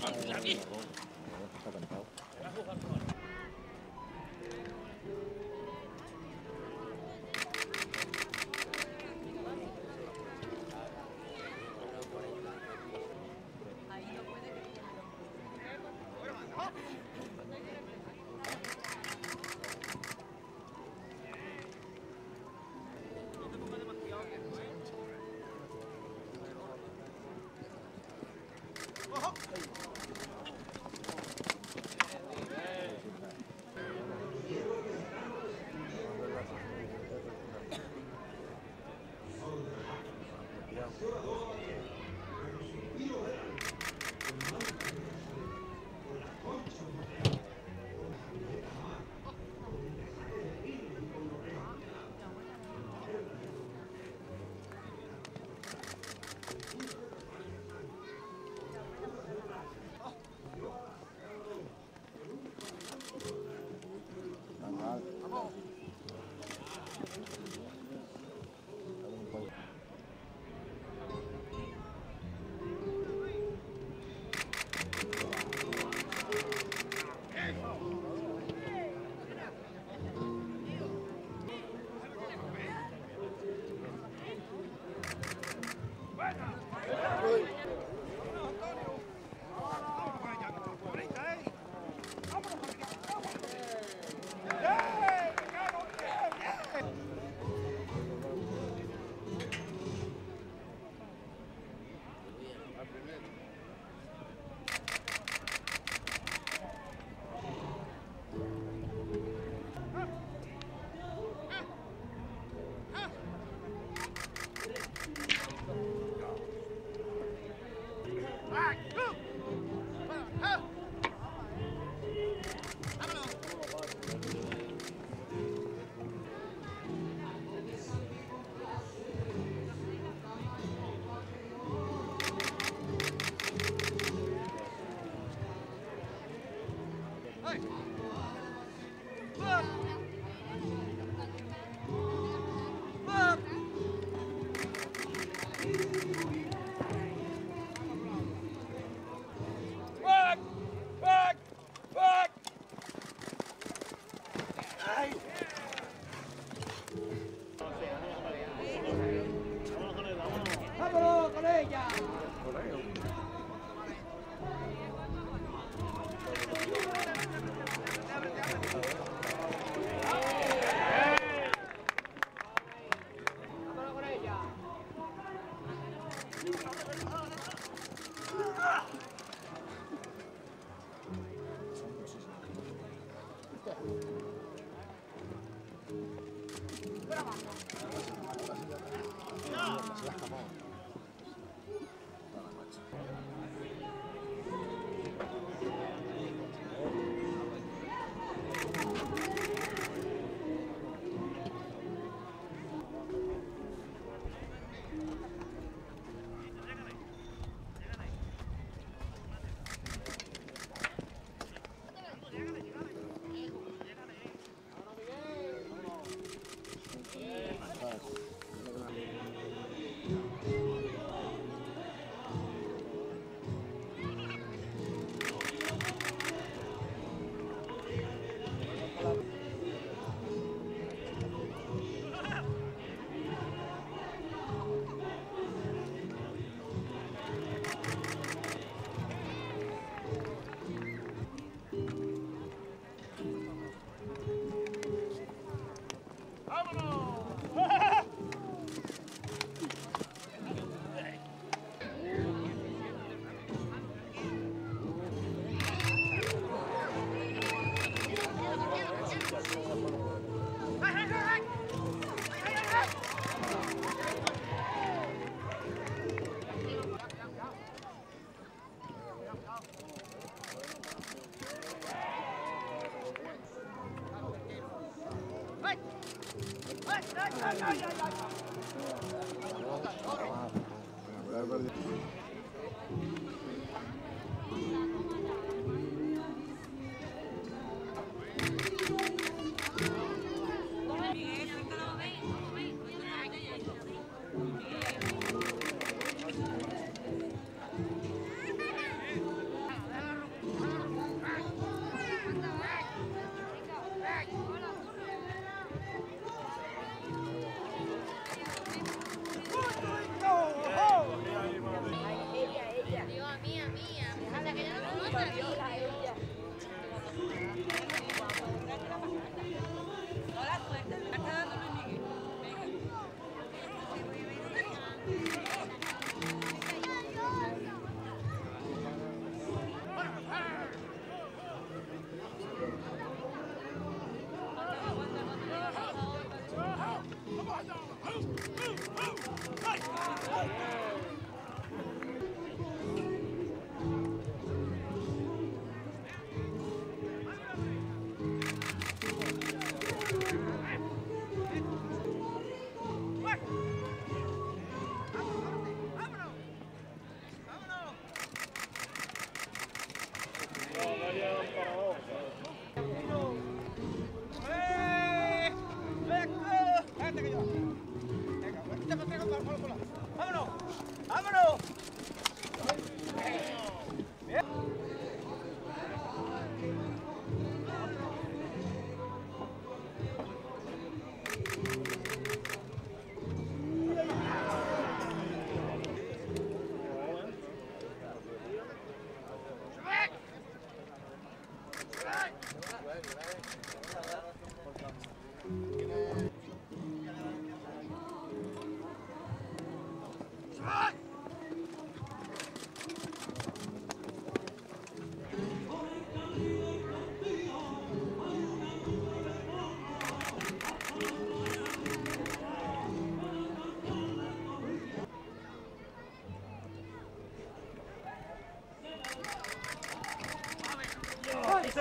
contra mí.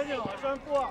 请往上坐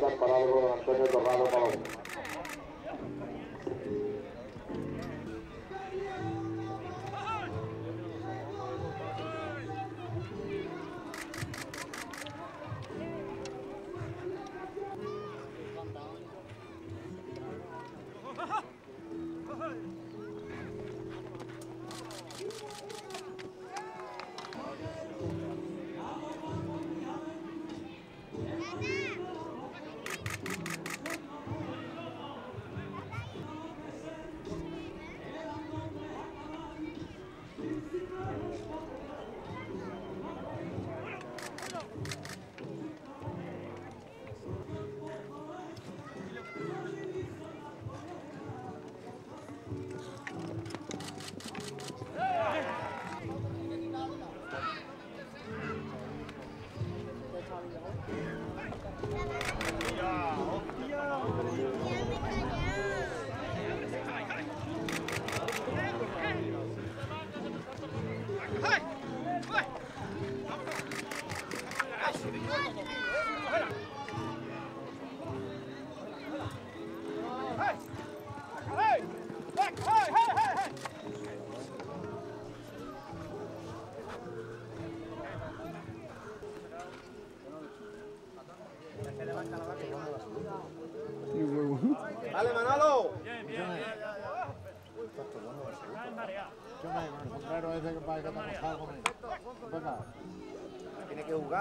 Zapata, parado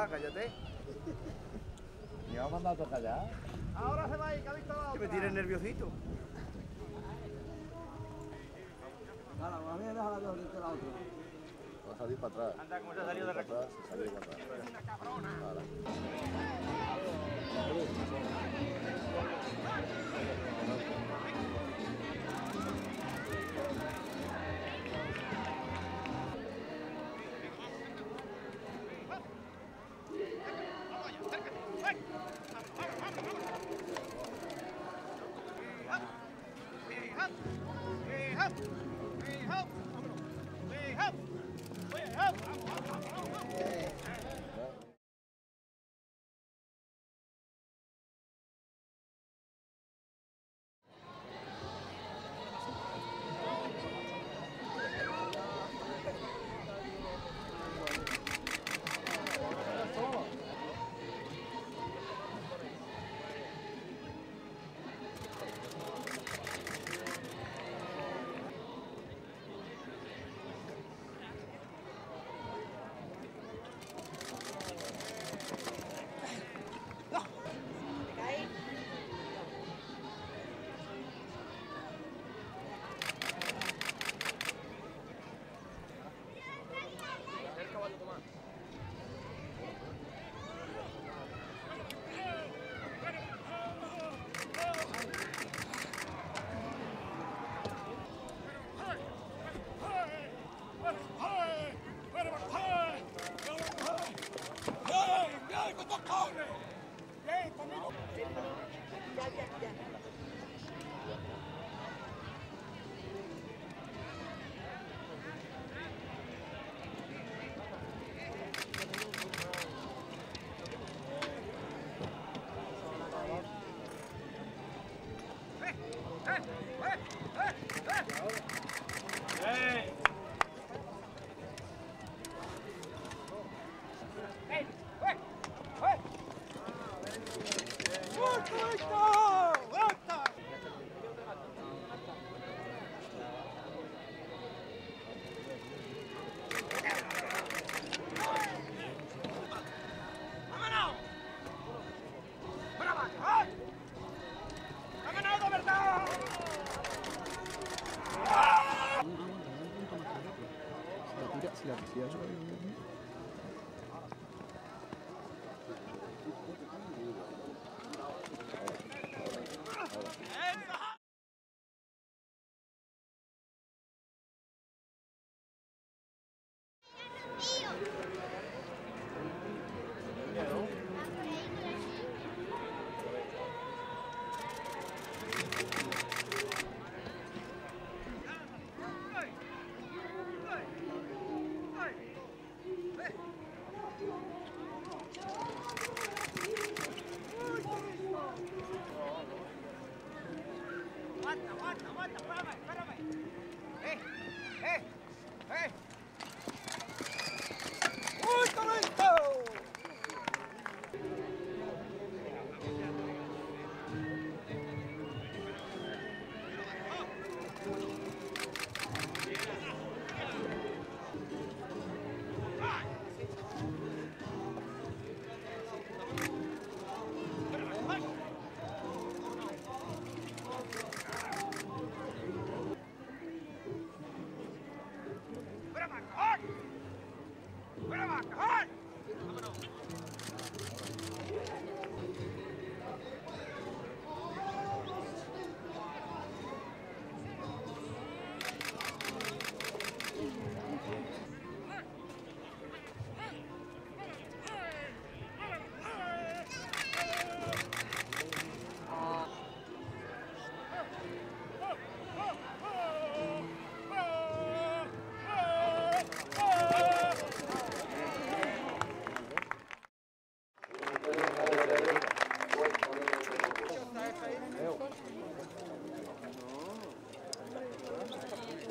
cállate. Me va a mandar a tocar ya. Ahora se va a ir, que ha visto la otra. Que me tiene nerviosito. Nada, a mí me deja la de la otra. Va a salir para atrás. Anda, como se ha salido de recta. Se salió para atrás. Es una cabrona. Ahora.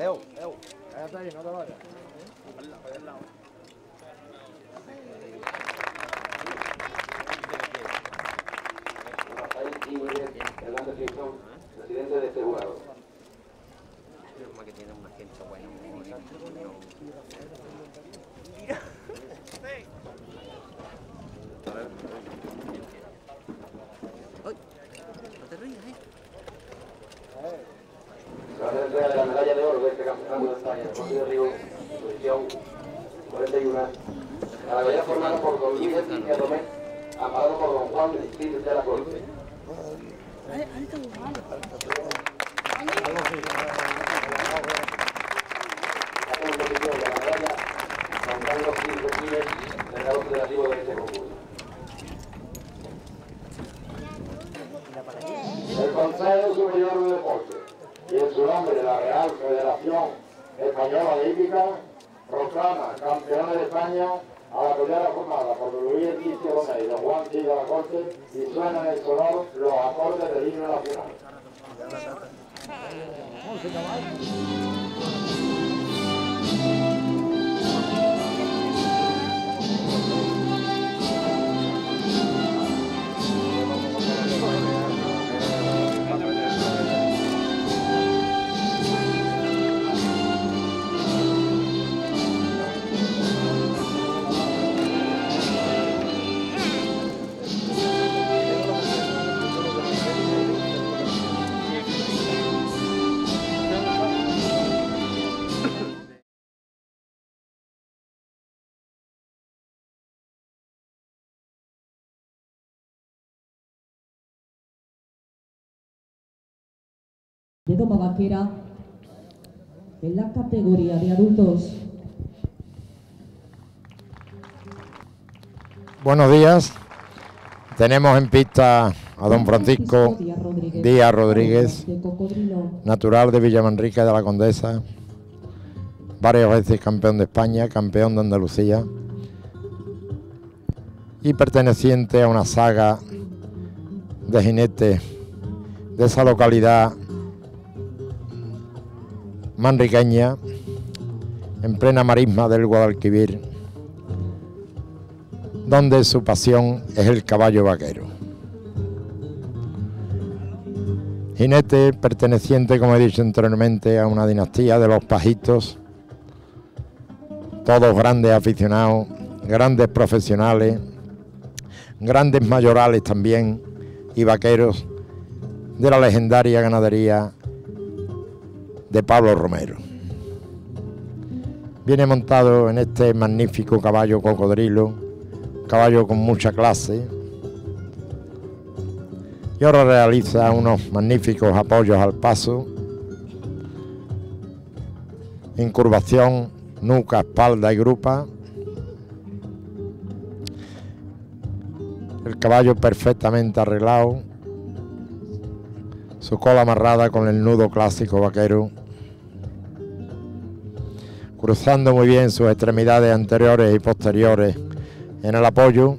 É o. É o. É a Darina da loja. En la categoría de adultos. Buenos días. Tenemos en pista a don Francisco Díaz Rodríguez, natural de Villamanrique de la Condesa, varias veces campeón de España, campeón de Andalucía y perteneciente a una saga de jinetes de esa localidad manriqueña, en plena marisma del Guadalquivir, donde su pasión es el caballo vaquero. Jinete perteneciente, como he dicho anteriormente, a una dinastía de los pajitos, todos grandes aficionados, grandes profesionales, grandes mayorales también y vaqueros de la legendaria ganadería de Pablo Romero. Viene montado en este magnífico caballo cocodrilo, caballo con mucha clase, y ahora realiza unos magníficos apoyos al paso, incurvación, nuca, espalda y grupa. El caballo perfectamente arreglado, su cola amarrada con el nudo clásico vaquero, cruzando muy bien sus extremidades anteriores y posteriores en el apoyo.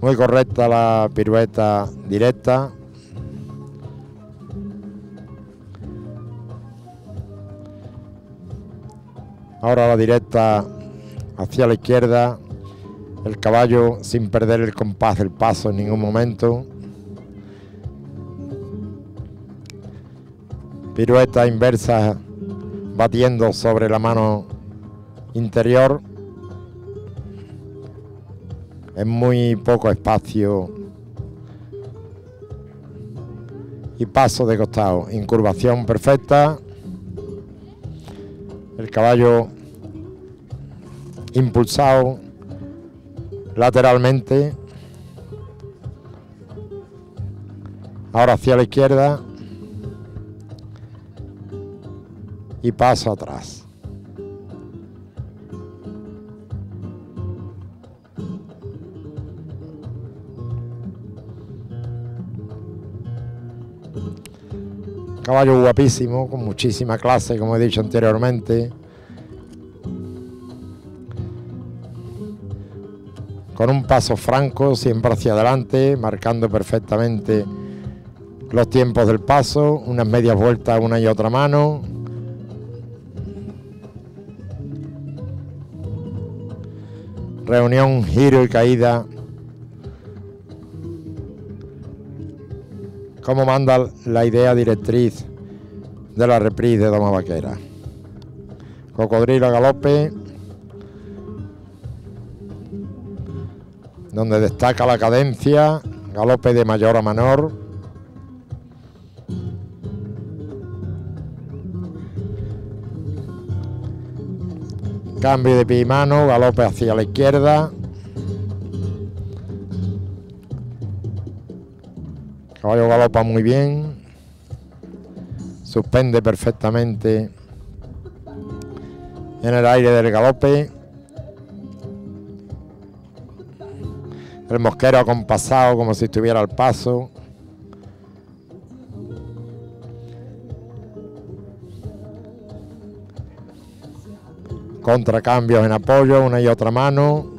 Muy correcta la pirueta directa. Ahora la directa hacia la izquierda. El caballo sin perder el compás del paso en ningún momento. Pirueta inversa batiendo sobre la mano interior. Es muy poco espacio. Y paso de costado. Incurvación perfecta. El caballo impulsado lateralmente. Ahora hacia la izquierda. Y paso atrás. Caballo guapísimo, con muchísima clase, como he dicho anteriormente. Con un paso franco, siempre hacia adelante, marcando perfectamente los tiempos del paso, unas medias vueltas una y otra mano. Reunión, giro y caída como manda la idea directriz de la reprise de Doma Vaquera. Cocodrilo a galope, donde destaca la cadencia, galope de mayor a menor. Cambio de pie y mano, galope hacia la izquierda. Caballo galopa muy bien. Suspende perfectamente en el aire del galope. El mosquero acompasado como si estuviera al paso. Contracambios en apoyo, una y otra mano.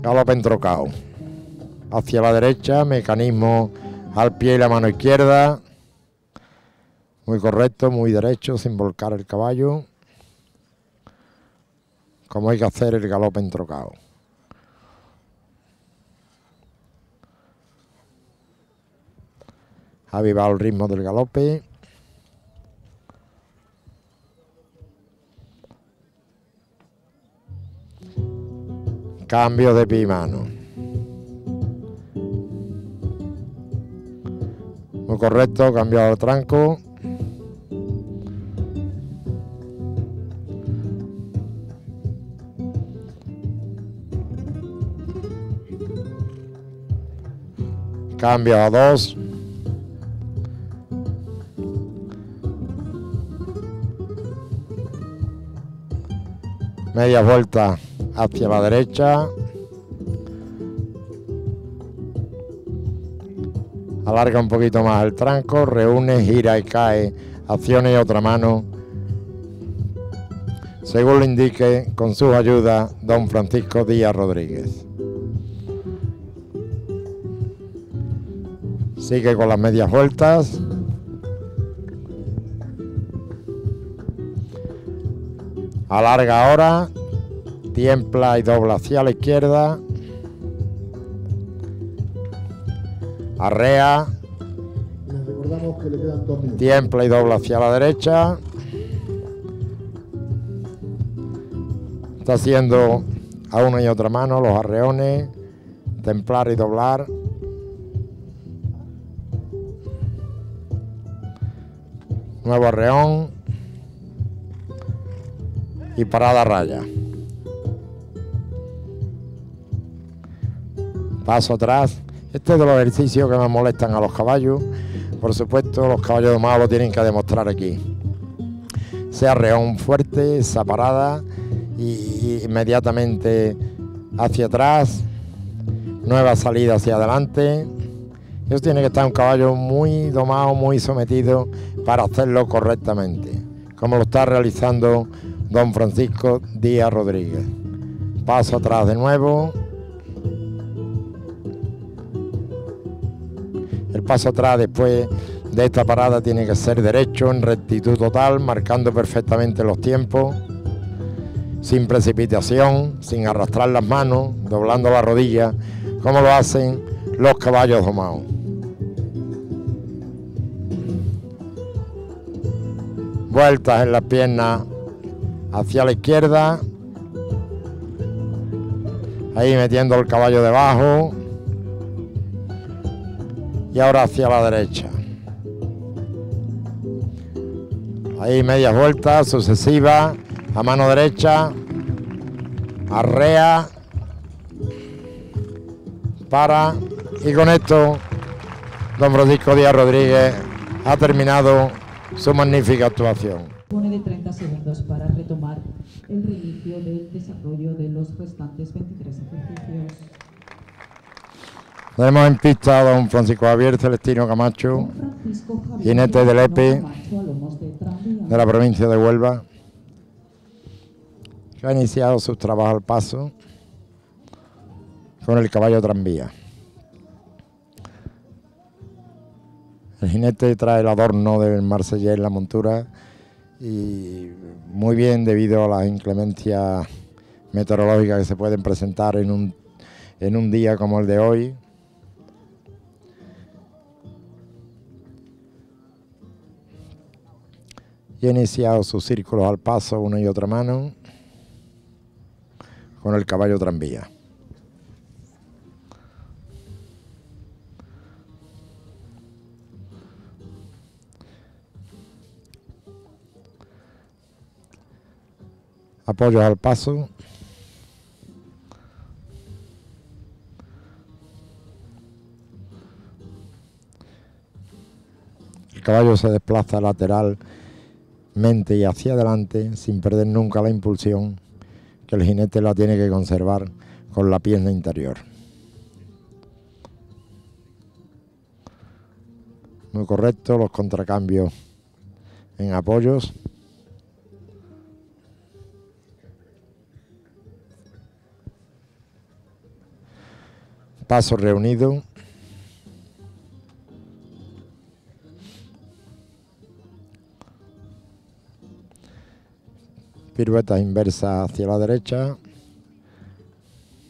Galope entrocado. Hacia la derecha, mecanismo al pie y la mano izquierda. Muy correcto, muy derecho, sin volcar el caballo. Como hay que hacer el galope entrocado. Avivado el ritmo del galope. Cambio de pie y mano. Muy correcto, cambiado el tranco. Cambio a dos. Media vuelta hacia la derecha. Alarga un poquito más el tranco, reúne, gira y cae, acciones y otra mano. Según lo indique, con su ayuda, don Francisco Díaz Rodríguez. Sigue con las medias vueltas. Alarga ahora, tiempla y dobla hacia la izquierda. Arrea, tiempla y dobla hacia la derecha. Está haciendo a una y otra mano los arreones, templar y doblar. Nuevo arreón y parada raya. Paso atrás. Este es de los ejercicios que más molestan a los caballos. Por supuesto, los caballos domados lo tienen que demostrar aquí. Ese arreón fuerte, esa parada y, y inmediatamente hacia atrás. Nueva salida hacia adelante. Eso tiene que estar un caballo muy domado, muy sometido para hacerlo correctamente. como lo está realizando don Francisco Díaz Rodríguez. Paso atrás de nuevo. El paso atrás después de esta parada tiene que ser derecho, en rectitud total, marcando perfectamente los tiempos, sin precipitación, sin arrastrar las manos, doblando la rodilla, como lo hacen los caballos domados. Vueltas en las piernas hacia la izquierda, ahí metiendo el caballo debajo y ahora hacia la derecha. Ahí medias vueltas sucesivas, a mano derecha, arrea, para y con esto don Francisco Díaz Rodríguez ha terminado su magnífica actuación. Pone de 30 segundos para retomar el reinicio del desarrollo de los restantes 23 ejercicios. Tenemos en pista a don Francisco Javier Celestino Camacho, Francisco Javier jinete del tranvía. de la provincia de Huelva, que ha iniciado sus trabajos al paso con el caballo tranvía. El jinete trae el adorno del Marsellés en la montura y muy bien debido a las inclemencias meteorológicas que se pueden presentar en un, en un día como el de hoy. Y ha iniciado sus círculos al paso, una y otra mano, con el caballo tranvía. Apoyos al paso. El caballo se desplaza lateralmente y hacia adelante sin perder nunca la impulsión que el jinete la tiene que conservar con la pierna interior. Muy correcto los contracambios en apoyos. Paso reunido. Pirueta inversa hacia la derecha.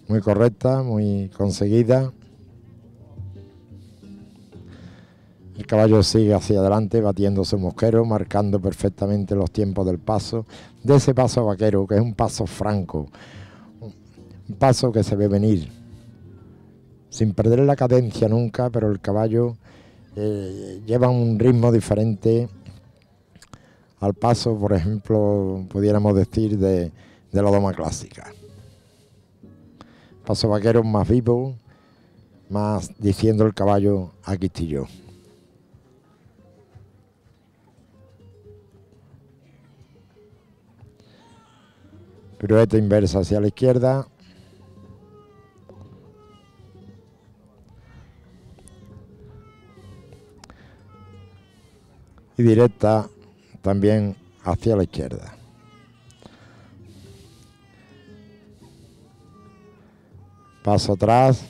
Muy correcta, muy conseguida. El caballo sigue hacia adelante batiendo su mosquero, marcando perfectamente los tiempos del paso, de ese paso vaquero, que es un paso franco, un paso que se ve venir, sin perder la cadencia nunca, pero el caballo eh, lleva un ritmo diferente al paso, por ejemplo, pudiéramos decir, de, la doma clásica. Paso vaquero más vivo, más diciendo el caballo, aquí estoy. Pirueta inversa hacia la izquierda. Y directa también hacia la izquierda. Paso atrás.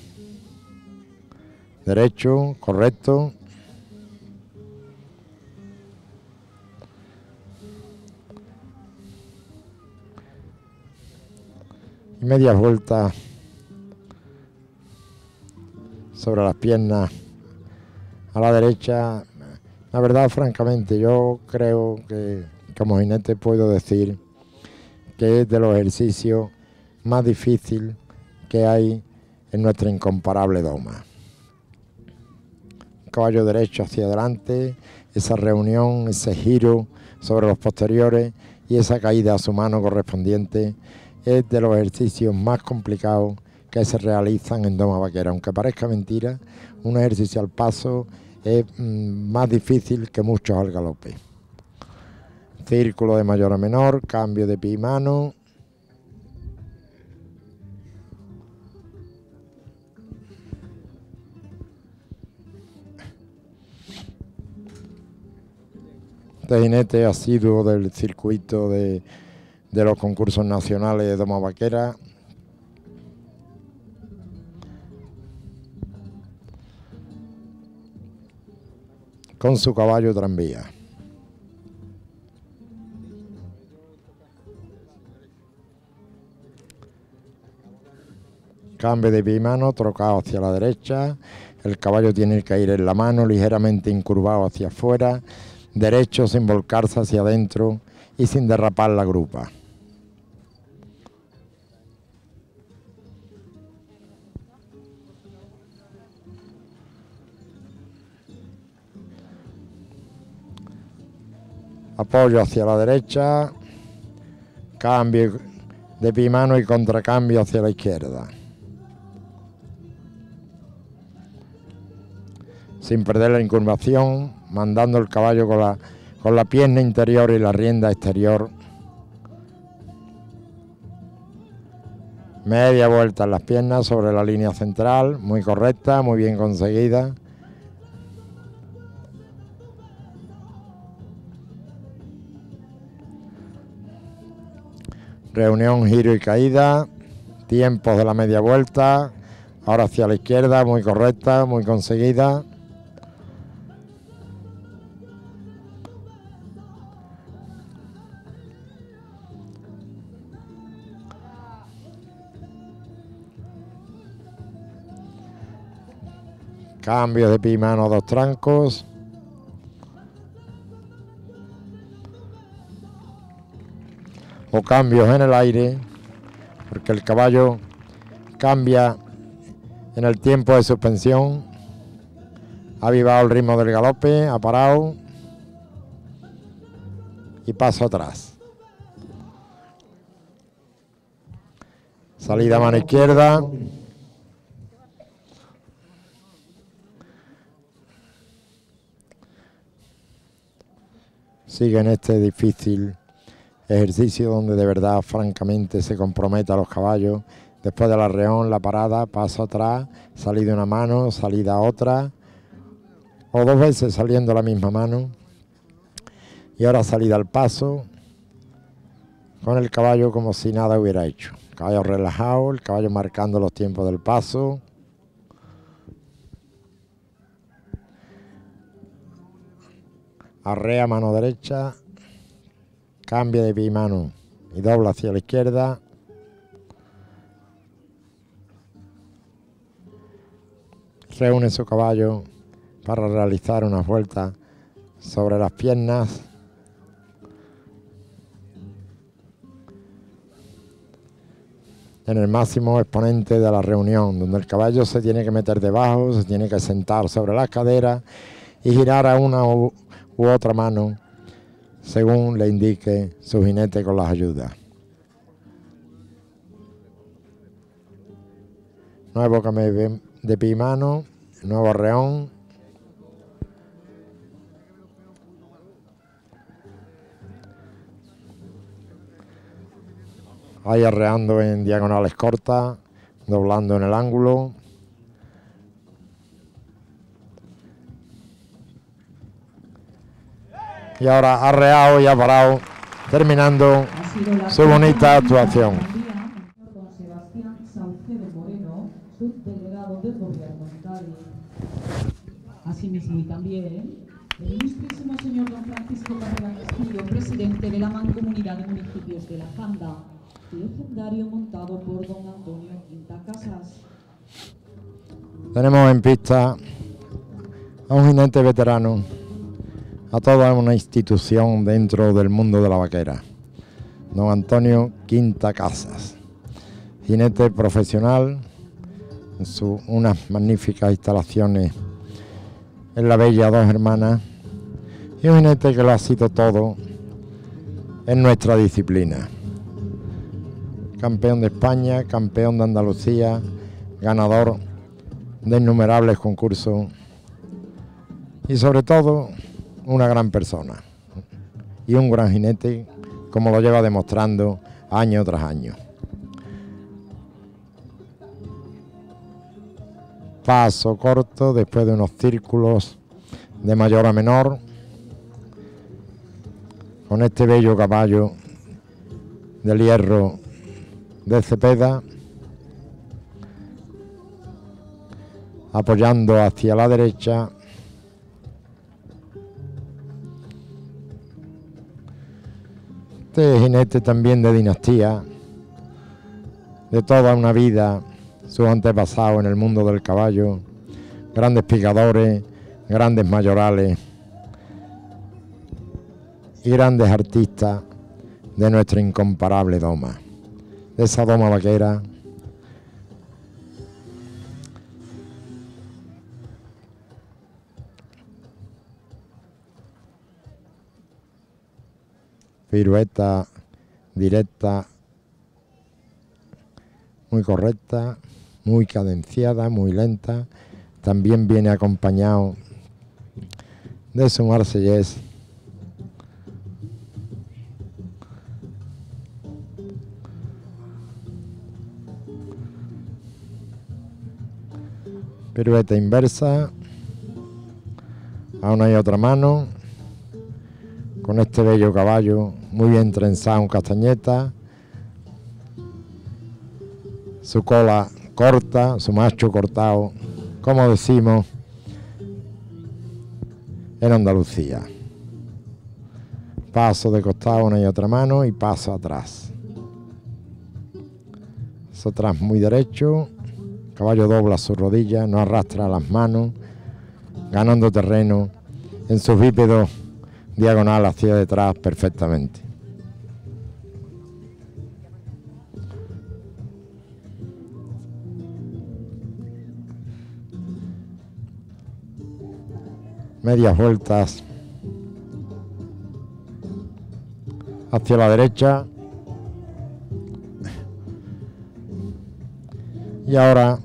Derecho, correcto. media vuelta sobre las piernas a la derecha. La verdad, francamente, yo creo que como jinete puedo decir que es de los ejercicios más difíciles que hay en nuestra incomparable doma. Caballo derecho hacia adelante, esa reunión, ese giro sobre los posteriores y esa caída a su mano correspondiente es de los ejercicios más complicados que se realizan en doma vaquera. Aunque parezca mentira, un ejercicio al paso es mm, más difícil que muchos al galope. Círculo de mayor a menor, cambio de pie y mano. Este jinete asiduo del circuito de, de los concursos nacionales de Doma Vaquera. Con su caballo tranvía. Cambio de pie mano, trocado hacia la derecha. El caballo tiene que ir en la mano, ligeramente incurvado hacia afuera, derecho sin volcarse hacia adentro y sin derrapar la grupa. Apoyo hacia la derecha, cambio de pie y mano y contracambio hacia la izquierda. sin perder la incurvación, mandando el caballo con la, con la pierna interior y la rienda exterior. Media vuelta en las piernas sobre la línea central, muy correcta, muy bien conseguida. Reunión, giro y caída. Tiempos de la media vuelta. Ahora hacia la izquierda, muy correcta, muy conseguida. Cambio de pie y mano, dos trancos. O cambios en el aire, porque el caballo cambia en el tiempo de suspensión. Ha avivado el ritmo del galope, ha parado y paso atrás. Salida a mano izquierda. sigue en este difícil ejercicio donde de verdad, francamente, se compromete a los caballos. Después del arreón, la parada, paso atrás, salida una mano, salida otra, o dos veces saliendo la misma mano. Y ahora salida al paso, con el caballo como si nada hubiera hecho. caballo relajado, el caballo marcando los tiempos del paso. arrea mano derecha, cambia de pie mano y dobla hacia la izquierda. Reúne su caballo para realizar una vuelta sobre las piernas. En el máximo exponente de la reunión, donde el caballo se tiene que meter debajo, se tiene que sentar sobre las caderas y girar a una u otra mano, según le indique su jinete con las ayudas. Nuevo cambio de pie y mano, nuevo arreón. Ahí arreando en diagonales cortas, doblando en el ángulo. Y ahora ha reado y ha parado, terminando su bonita actuación. Asimismo y también el ilustrísimo señor don Francisco Carrera Castillo, presidente de la Mancomunidad de Municipios de la Janda, legendario montado por don Antonio Quinta Casas. Tenemos en pista a un jinete veterano a toda una institución dentro del mundo de la vaquera. Don Antonio Quinta Casas, jinete profesional, en su, unas magníficas instalaciones en la Bella Dos Hermanas, y un jinete que lo ha sido todo en nuestra disciplina. Campeón de España, campeón de Andalucía, ganador de innumerables concursos y sobre todo una gran persona y un gran jinete, como lo lleva demostrando año tras año. Paso corto después de unos círculos de mayor a menor. con este bello caballo del hierro de Cepeda, apoyando hacia la derecha. Este jinete también de dinastía, de toda una vida, sus antepasados en el mundo del caballo, grandes picadores, grandes mayorales y grandes artistas de nuestra incomparable doma, de esa doma vaquera pirueta directa, muy correcta, muy cadenciada, muy lenta. También viene acompañado de su marsellés. Pirueta inversa. A una y otra mano. Con este bello caballo, muy bien trenzado en castañeta. Su cola corta, su macho cortado, como decimos en Andalucía. Paso de costado una y otra mano y paso atrás. Paso atrás muy derecho, caballo dobla su rodilla, no arrastra las manos, ganando terreno en sus bípedos diagonal hacia detrás perfectamente. medias vueltas hacia la derecha y ahora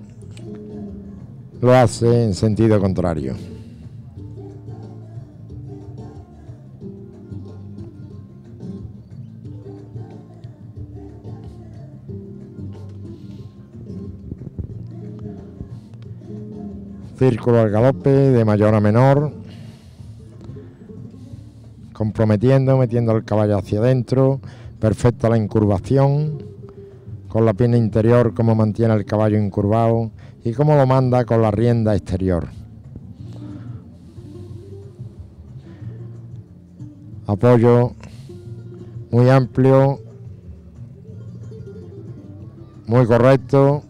lo hace en sentido contrario. Círculo al galope de mayor a menor, comprometiendo, metiendo el caballo hacia adentro, perfecta la incurvación, con la pierna interior como mantiene el caballo incurvado y cómo lo manda con la rienda exterior. Apoyo muy amplio, muy correcto,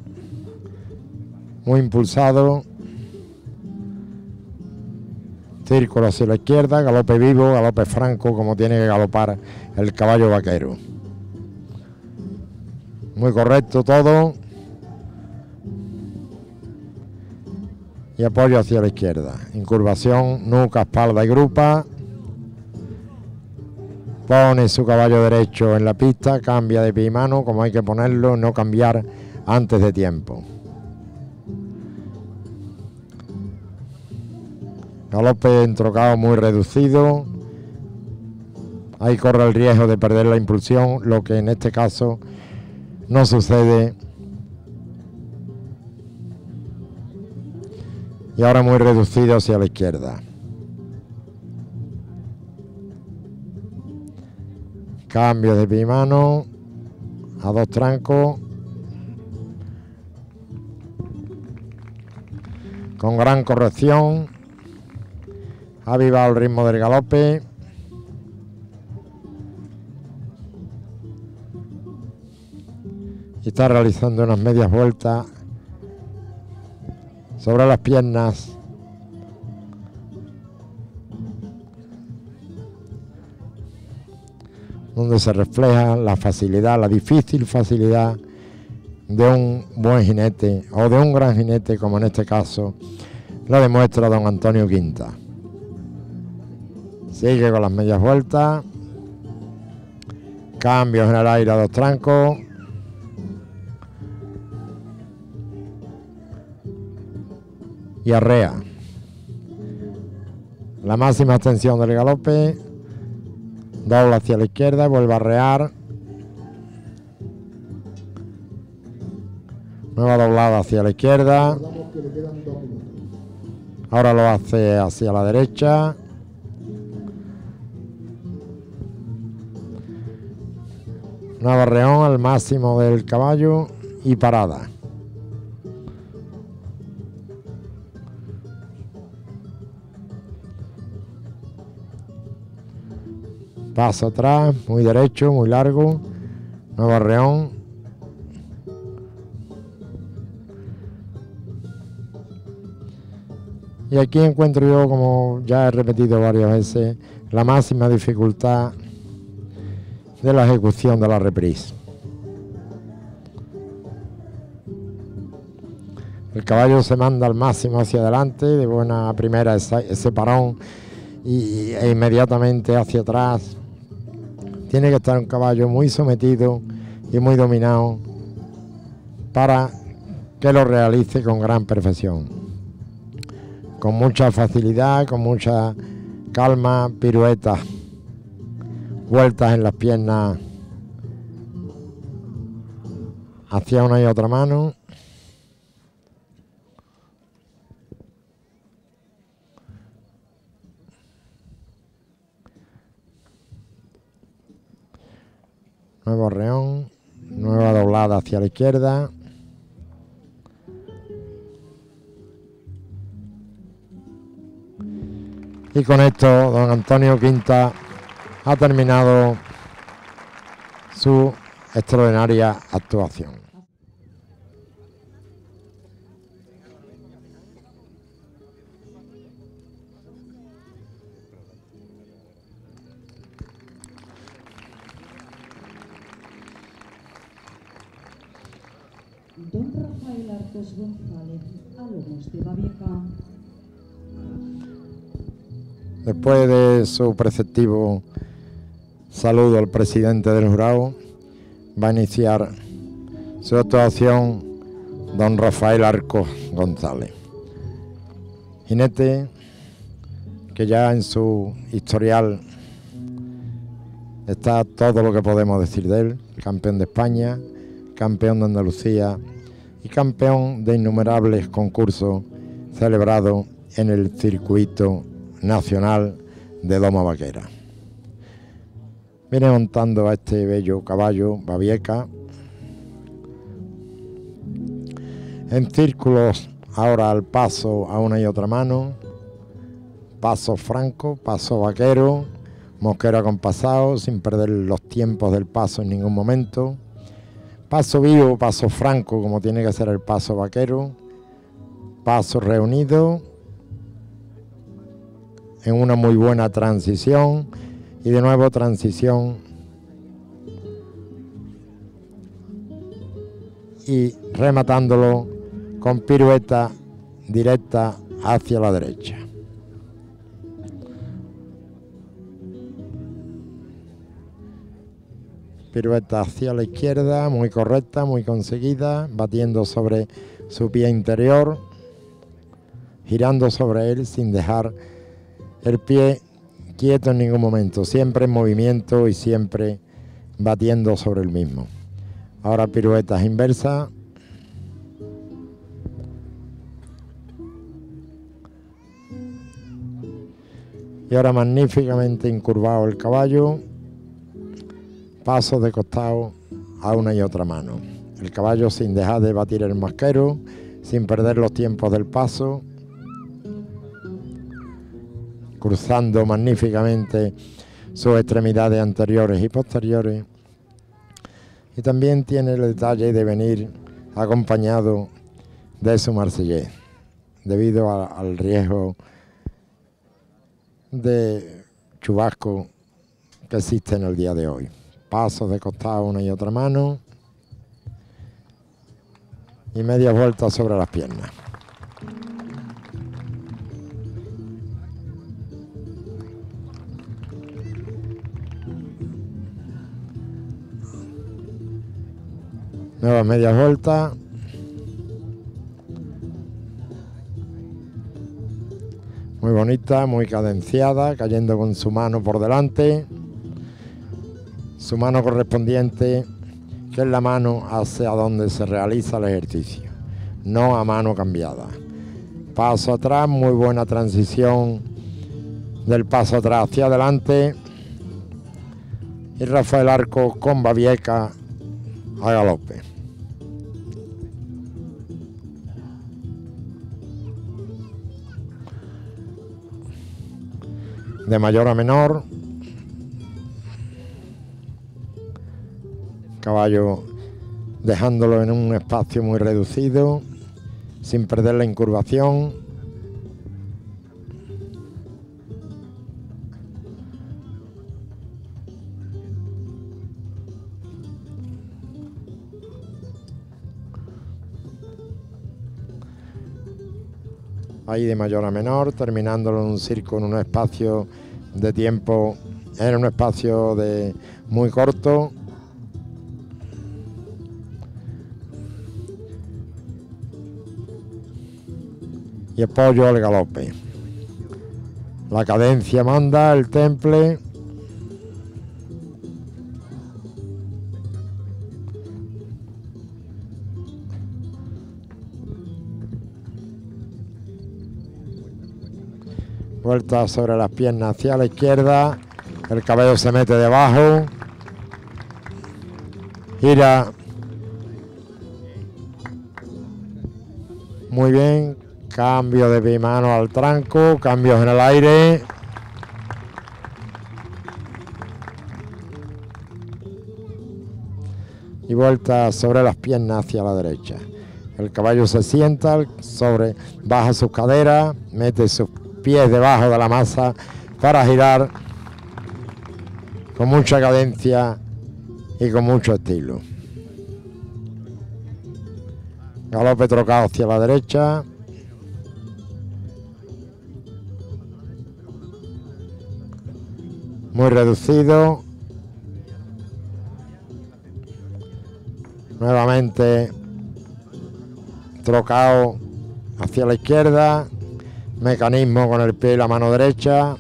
muy impulsado Círculo hacia la izquierda, galope vivo, galope franco, como tiene que galopar el caballo vaquero. Muy correcto todo. Y apoyo hacia la izquierda. Incurvación, nuca, espalda y grupa. Pone su caballo derecho en la pista, cambia de pie y mano, como hay que ponerlo, no cambiar antes de tiempo. Galope entrocado muy reducido. Ahí corre el riesgo de perder la impulsión, lo que en este caso no sucede. Y ahora muy reducido hacia la izquierda. Cambio de pimano a dos trancos. Con gran corrección. Ha avivado el ritmo del galope. Y está realizando unas medias vueltas sobre las piernas. Donde se refleja la facilidad, la difícil facilidad de un buen jinete o de un gran jinete, como en este caso lo demuestra don Antonio Quinta. Sigue con las medias vueltas. Cambios en el aire a dos trancos. Y arrea. La máxima extensión del galope. Dobla hacia la izquierda y vuelve a arrear. Nueva doblada hacia la izquierda. Ahora lo hace hacia la derecha. Navarreón al máximo del caballo y parada. Paso atrás, muy derecho, muy largo. Navarreón. Y aquí encuentro yo, como ya he repetido varias veces, la máxima dificultad de la ejecución de la reprise. El caballo se manda al máximo hacia adelante, de buena primera ese, parón y, e inmediatamente hacia atrás. Tiene que estar un caballo muy sometido y muy dominado para que lo realice con gran perfección. Con mucha facilidad, con mucha calma, piruetas, vueltas en las piernas hacia una y otra mano. Nuevo reón, nueva doblada hacia la izquierda. Y con esto, don Antonio Quinta ha terminado su extraordinaria actuación. Don Rafael Arcos González, a lomos de Babieca. Después de su preceptivo saludo al presidente del jurado, va a iniciar su actuación don Rafael Arcos González. Jinete que ya en su historial está todo lo que podemos decir de él, campeón de España, campeón de Andalucía y campeón de innumerables concursos celebrados en el circuito nacional de Doma Vaquera. Viene montando a este bello caballo, Babieca, en círculos ahora al paso a una y otra mano, paso franco, paso vaquero, mosquero acompasado, sin perder los tiempos del paso en ningún momento, paso vivo, paso franco, como tiene que ser el paso vaquero, paso reunido, en una muy buena transición y de nuevo transición y rematándolo con pirueta directa hacia la derecha. Pirueta hacia la izquierda, muy correcta, muy conseguida, batiendo sobre su pie interior, girando sobre él sin dejar el pie quieto en ningún momento, siempre en movimiento y siempre batiendo sobre el mismo. Ahora piruetas inversas. Y ahora magníficamente incurvado el caballo, pasos de costado a una y otra mano. El caballo sin dejar de batir el masquero, sin perder los tiempos del paso, cruzando magníficamente sus extremidades anteriores y posteriores. Y también tiene el detalle de venir acompañado de su marsellés, debido al riesgo de chubasco que existe en el día de hoy. Pasos de costado una y otra mano y media vuelta sobre las piernas. Nueva media vuelta. Muy bonita, muy cadenciada, cayendo con su mano por delante. Su mano correspondiente, que es la mano hacia donde se realiza el ejercicio, no a mano cambiada. Paso atrás, muy buena transición del paso atrás hacia adelante. y Rafael Arco con Babieca a galope. De mayor a menor. Caballo dejándolo en un espacio muy reducido, sin perder la incurvación. ahí de mayor a menor, terminándolo en un circo en un espacio de tiempo, en un espacio de muy corto. Y apoyo al galope. La cadencia manda, el temple. Vuelta sobre las piernas hacia la izquierda. El cabello se mete debajo. Gira. Muy bien. Cambio de bimano al tranco. Cambios en el aire. Y vuelta sobre las piernas hacia la derecha. El caballo se sienta sobre, baja sus caderas, mete sus pies debajo de la masa para girar con mucha cadencia y con mucho estilo. Galope trocado hacia la derecha. Muy reducido. Nuevamente trocado hacia la izquierda. Mecanismo con el pie y la mano derecha.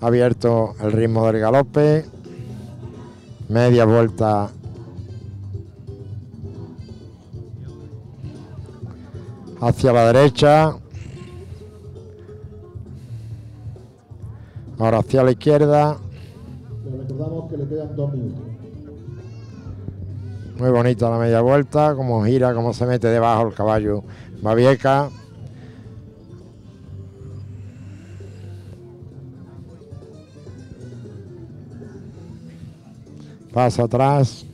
Abierto el ritmo del galope. Media vuelta. Hacia la derecha. Ahora hacia la izquierda. Recordamos que le quedan dos minutos. Muy bonita la media vuelta, como gira, como se mete debajo el caballo Babieca. Paso atrás.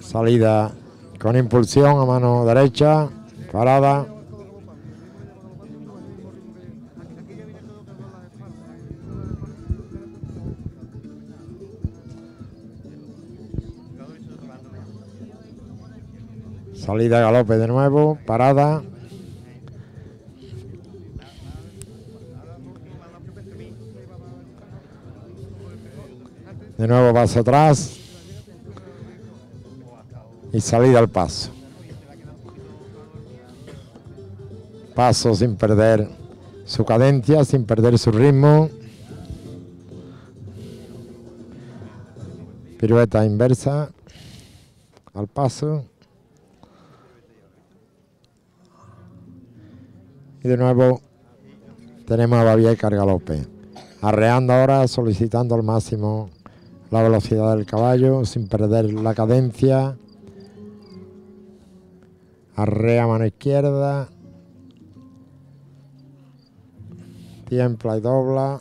Salida con impulsión a mano derecha, parada. Salida galope de nuevo, parada. De nuevo paso atrás. Y salida al paso. Paso sin perder su cadencia, sin perder su ritmo. Pirueta inversa al paso. Y de nuevo tenemos a Babieca al galope. Arreando ahora, solicitando al máximo la velocidad del caballo, sin perder la cadencia. Arrea mano izquierda. Tiempla y dobla.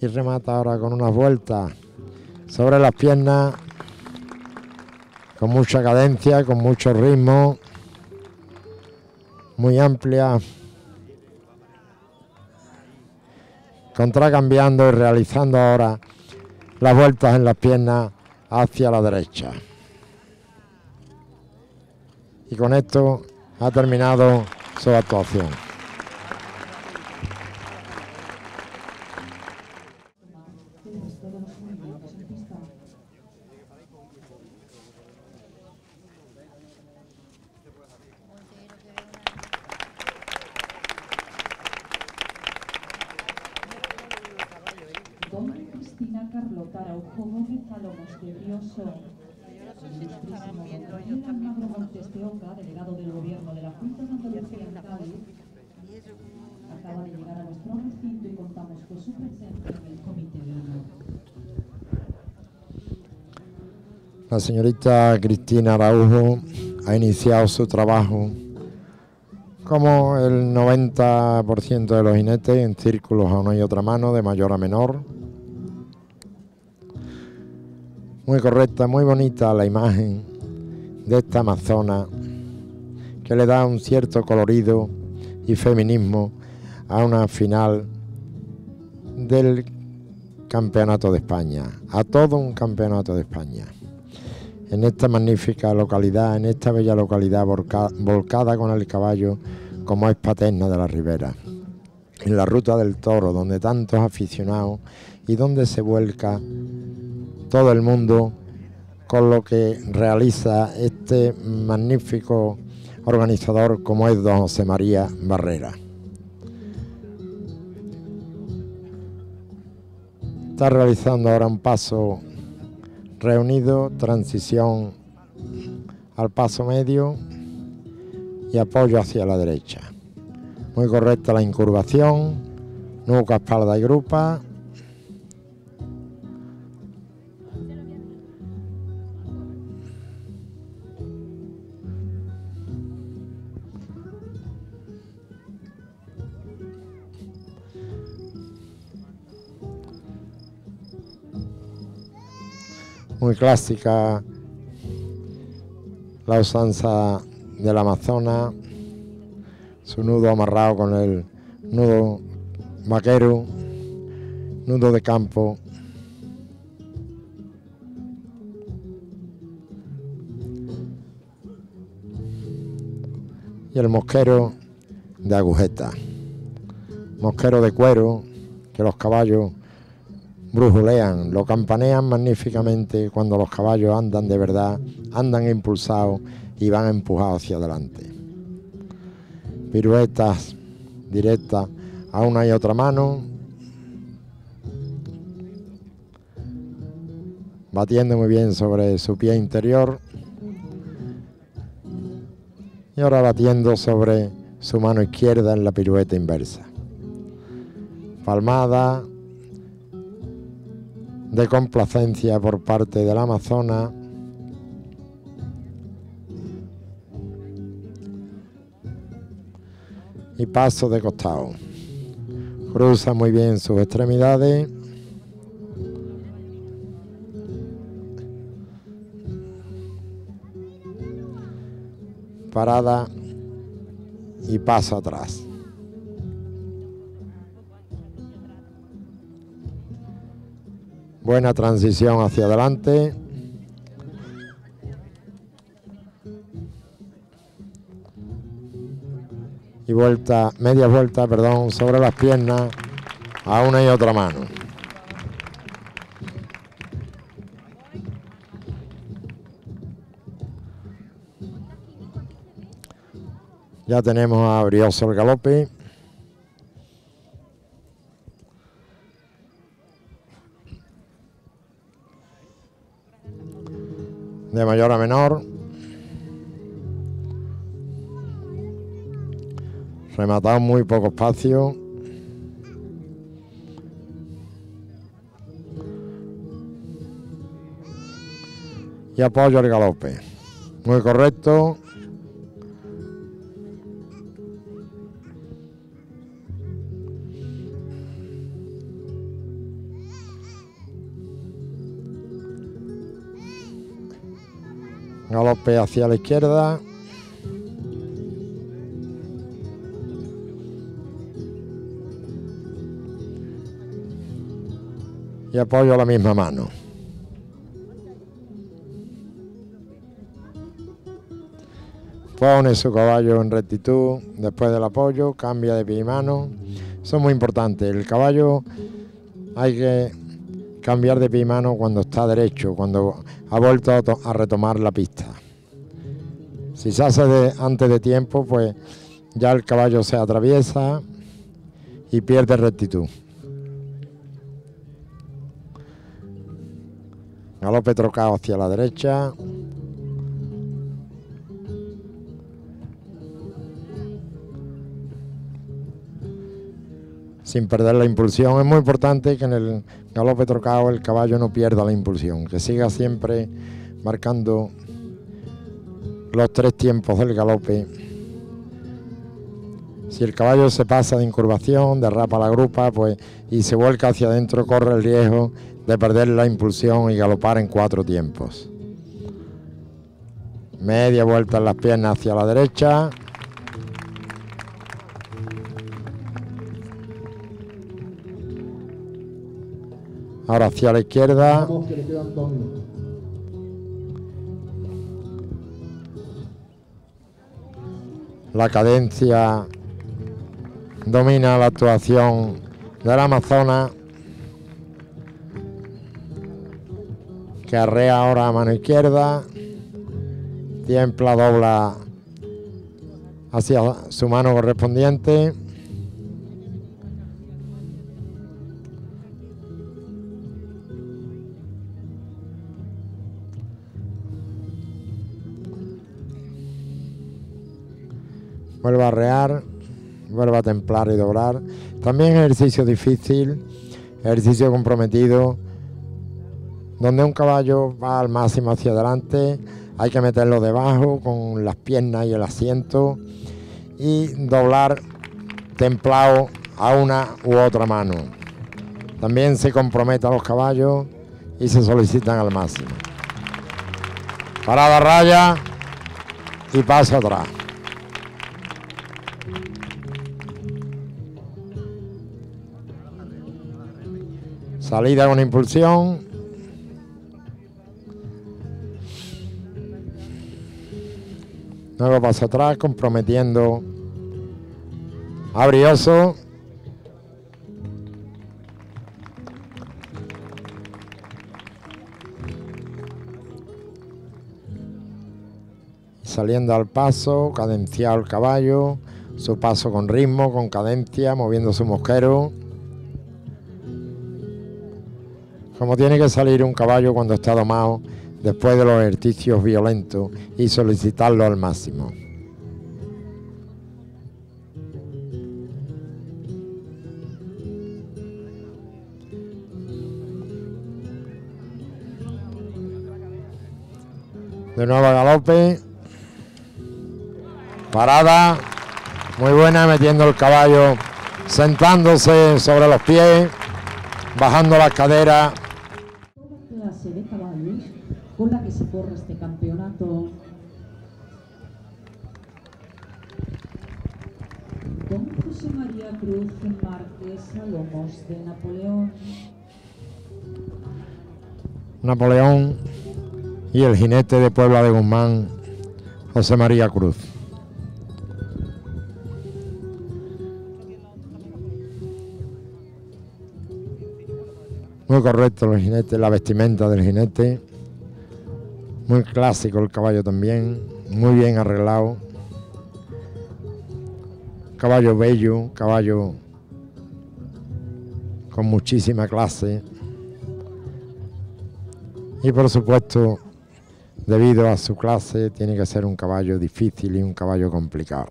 Y remata ahora con una vuelta sobre las piernas con mucha cadencia, con mucho ritmo, muy amplia, contracambiando y realizando ahora las vueltas en las piernas hacia la derecha. Y con esto ha terminado su actuación. El resto de los movimientos en pista. Don Cristina Carlota Araujo Gómez Alomos de Rioso. Ilustrísimo don Daniel Almagro Montes de Oca, delegado del Gobierno de la Junta de Andalucía en Cádiz, acaba y contamos con su presencia en el Comité de Honor. La señorita Cristina Araujo ha iniciado su trabajo como el 90% de los jinetes en círculos a una y otra mano, de mayor a menor. Muy correcta, muy bonita la imagen de esta amazona que le da un cierto colorido y feminismo a una final del Campeonato de España, a todo un Campeonato de España en esta magnífica localidad, en esta bella localidad volca- volcada con el caballo como es Paterna de la Ribera, en la ruta del toro, donde tantos aficionados y donde se vuelca todo el mundo con lo que realiza este magnífico organizador como es don José María Barrera. Está realizando ahora un paso reunido, transición al paso medio y apoyo hacia la derecha. Muy correcta la incurvación, nuca, espalda y grupa. Muy clásica. La usanza del Amazonas, su nudo amarrado con el nudo vaquero, nudo de campo. Y el mosquero de agujeta, mosquero de cuero que los caballos brujulean, lo campanean magníficamente cuando los caballos andan de verdad, andan impulsados y van empujados hacia adelante. Piruetas directas a una y otra mano, batiendo muy bien sobre su pie interior y ahora batiendo sobre su mano izquierda en la pirueta inversa. Palmada, de complacencia por parte del Amazonas. Y paso de costado. Cruza muy bien sus extremidades. Parada y paso atrás. Buena transición hacia adelante. Y vuelta, media vuelta, perdón, sobre las piernas a una y otra mano. Ya tenemos a Brioso el galope. De mayor a menor. Rematado muy poco espacio. Y apoyo al galope. Muy correcto. Galope hacia la izquierda. Y apoyo la misma mano. Pone su caballo en rectitud después del apoyo, cambia de pie y mano. Eso es muy importante. El caballo hay que cambiar de pie y mano cuando está derecho, cuando ha vuelto a, to- a retomar la pista. Si se hace antes de tiempo, pues ya el caballo se atraviesa y pierde rectitud. Galope trocado hacia la derecha. Sin perder la impulsión. Es muy importante que en el galope trocado el caballo no pierda la impulsión, que siga siempre marcando los tres tiempos del galope. Si el caballo se pasa de incurvación, derrapa la grupa pues, y se vuelca hacia adentro, corre el riesgo de perder la impulsión y galopar en cuatro tiempos. Media vuelta en las piernas hacia la derecha. Ahora hacia la izquierda. La cadencia domina la actuación del Amazonas. Que ahora a mano izquierda. Tiempla, dobla hacia su mano correspondiente. Vuelve a arrear, vuelve a templar y doblar. También ejercicio difícil, ejercicio comprometido, donde un caballo va al máximo hacia adelante, hay que meterlo debajo con las piernas y el asiento y doblar templado a una u otra mano. También se compromete a los caballos y se solicitan al máximo. Parada raya y paso atrás. Salida con impulsión. Nuevo paso atrás, comprometiendo a Brioso. Saliendo al paso, cadenciado el caballo, su paso con ritmo, con cadencia, moviendo su mosquero. Como tiene que salir un caballo cuando está domado después de los ejercicios violentos y solicitarlo al máximo. De nuevo galope. Parada. Muy buena metiendo el caballo, sentándose sobre los pies, bajando las caderas Napoleón. Napoleón y el jinete de Puebla de Guzmán, José María Cruz. Muy correcto el jinete, la vestimenta del jinete. Muy clásico el caballo también, muy bien arreglado. Caballo bello, caballo con muchísima clase. Y por supuesto, debido a su clase, tiene que ser un caballo difícil y un caballo complicado.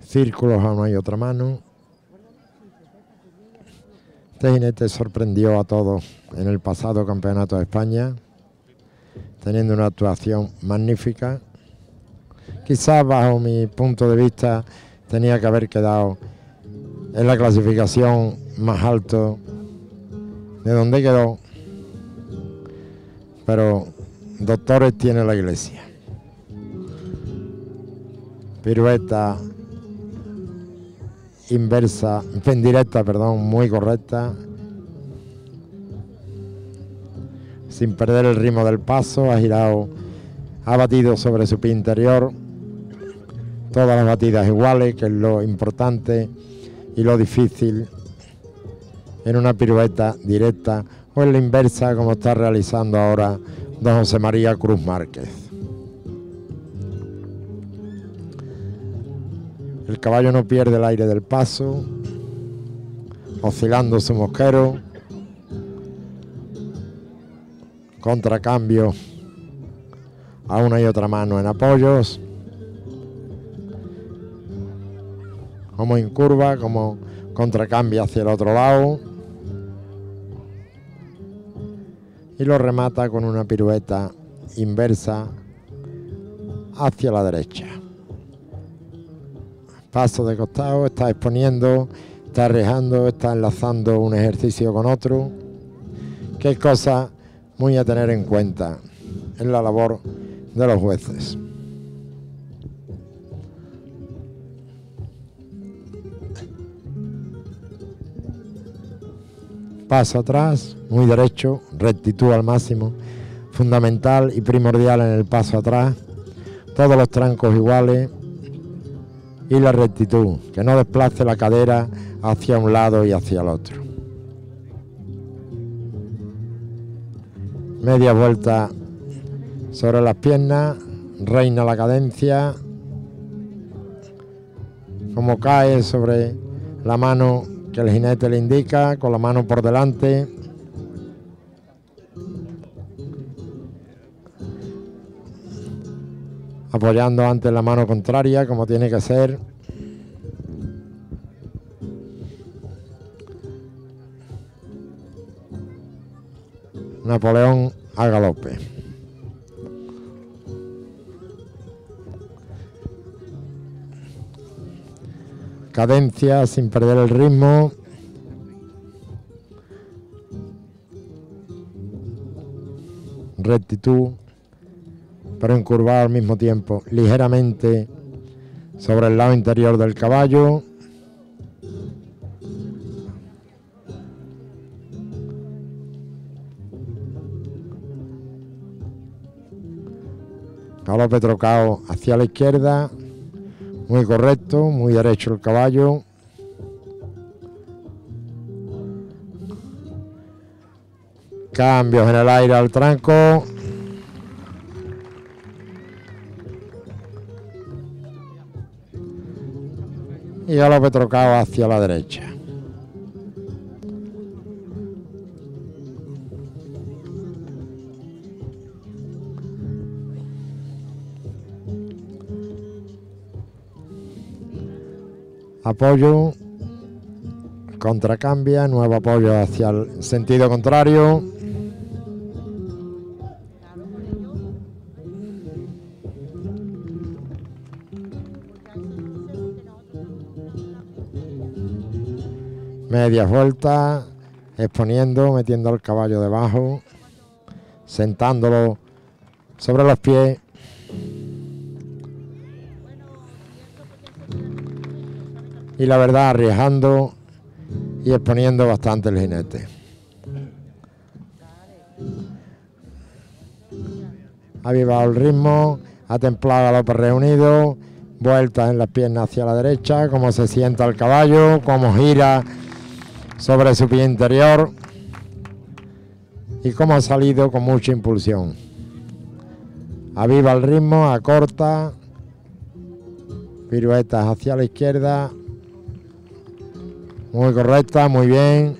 Círculos a una y otra mano. Este jinete sorprendió a todos en el pasado Campeonato de España, teniendo una actuación magnífica. Quizás bajo mi punto de vista tenía que haber quedado en la clasificación más alto de donde quedó, pero doctores tiene la iglesia. Pirueta inversa, en directa, perdón, muy correcta. Sin perder el ritmo del paso, ha girado, ha batido sobre su pie interior. Todas las batidas iguales, que es lo importante y lo difícil en una pirueta directa o en la inversa como está realizando ahora don José María Cruz Márquez. El caballo no pierde el aire del paso, oscilando su mosquero. Contracambio a una y otra mano en apoyos. Como en curva, como contracambia hacia el otro lado y lo remata con una pirueta inversa hacia la derecha. Paso de costado, está exponiendo, está rejando, está enlazando un ejercicio con otro, es cosa muy a tener en cuenta en la labor de los jueces. Paso atrás, muy derecho, rectitud al máximo, fundamental y primordial en el paso atrás, todos los trancos iguales y la rectitud, que no desplace la cadera hacia un lado y hacia el otro. Media vuelta sobre las piernas, reina la cadencia, como cae sobre la mano que el jinete le indica, con la mano por delante. Apoyando ante la mano contraria, como tiene que ser. Napoleón a galope. Cadencia sin perder el ritmo. Rectitud, pero encurvado al mismo tiempo, ligeramente sobre el lado interior del caballo. Galope trocado hacia la izquierda, muy correcto, muy derecho el caballo. Cambios en el aire al tranco. Y galope trocado hacia la derecha. Apoyo, contracambia, nuevo apoyo hacia el sentido contrario. Media vuelta, exponiendo, metiendo al caballo debajo, sentándolo sobre los pies y la verdad arriesgando y exponiendo bastante el jinete. Ha avivado el ritmo, ha templado a López reunido, vueltas en las piernas hacia la derecha, cómo se sienta el caballo, cómo gira sobre su pie interior y cómo ha salido con mucha impulsión. Aviva el ritmo, acorta, piruetas hacia la izquierda, muy correcta, muy bien.